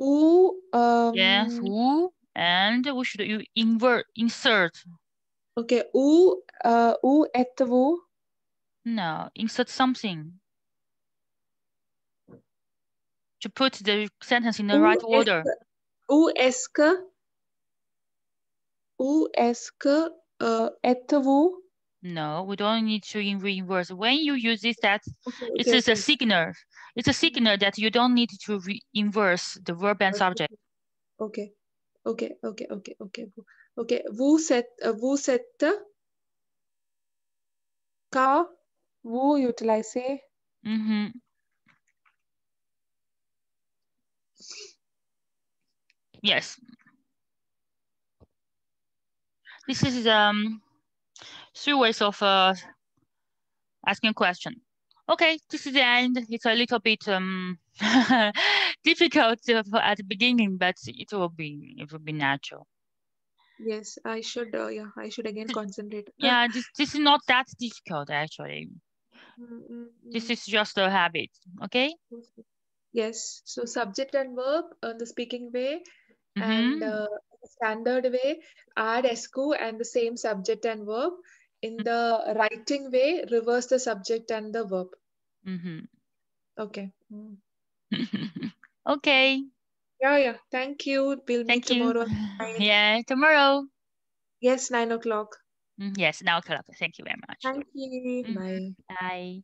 Speaker 1: où, um,
Speaker 2: Yes. Who? And we should u- invert insert
Speaker 1: Okay. Où, uh, où êtes-vous?
Speaker 2: No, insert something. To put the sentence in the
Speaker 1: Où
Speaker 2: right order.
Speaker 1: Où est-ce que, où est-ce que uh, êtes-vous?
Speaker 2: No, we don't need to in reverse. When you use this, that
Speaker 1: Okay,
Speaker 2: it
Speaker 1: okay,
Speaker 2: is a signal. It's a signal that you don't need to re inverse the verb and
Speaker 1: Okay.
Speaker 2: subject.
Speaker 1: Ok, ok, ok, ok, ok. Vous- Ok, vous êtes, euh, vous êtes quand vous utilisez
Speaker 2: hmm Yes. This is um three ways of uh asking a question. Okay, this is the end. It's a little bit um difficult uh, at the beginning, but it will be it will be natural.
Speaker 1: Yes, I should, uh, yeah, I should again concentrate.
Speaker 2: Yeah, this this is not that difficult actually.
Speaker 1: Mm, mm,
Speaker 2: This
Speaker 1: mm.
Speaker 2: is just a habit. Okay.
Speaker 1: Yes, so subject and verb in the speaking way
Speaker 2: Mhm.
Speaker 1: and uh, standard way, add est-ce que and the same subject and verb. In the writing way, reverse the subject and the verb.
Speaker 2: Mhm.
Speaker 1: Okay. Mm.
Speaker 2: okay.
Speaker 1: Yeah, yeah. Thank you. We'll meet
Speaker 2: Thank you.
Speaker 1: tomorrow. Nine.
Speaker 2: Yeah, tomorrow.
Speaker 1: Yes, nine o'clock.
Speaker 2: Mm, Yes, now o'clock. Thank you very much.
Speaker 1: Thank you.
Speaker 2: Mhm.
Speaker 1: Bye.
Speaker 2: Bye.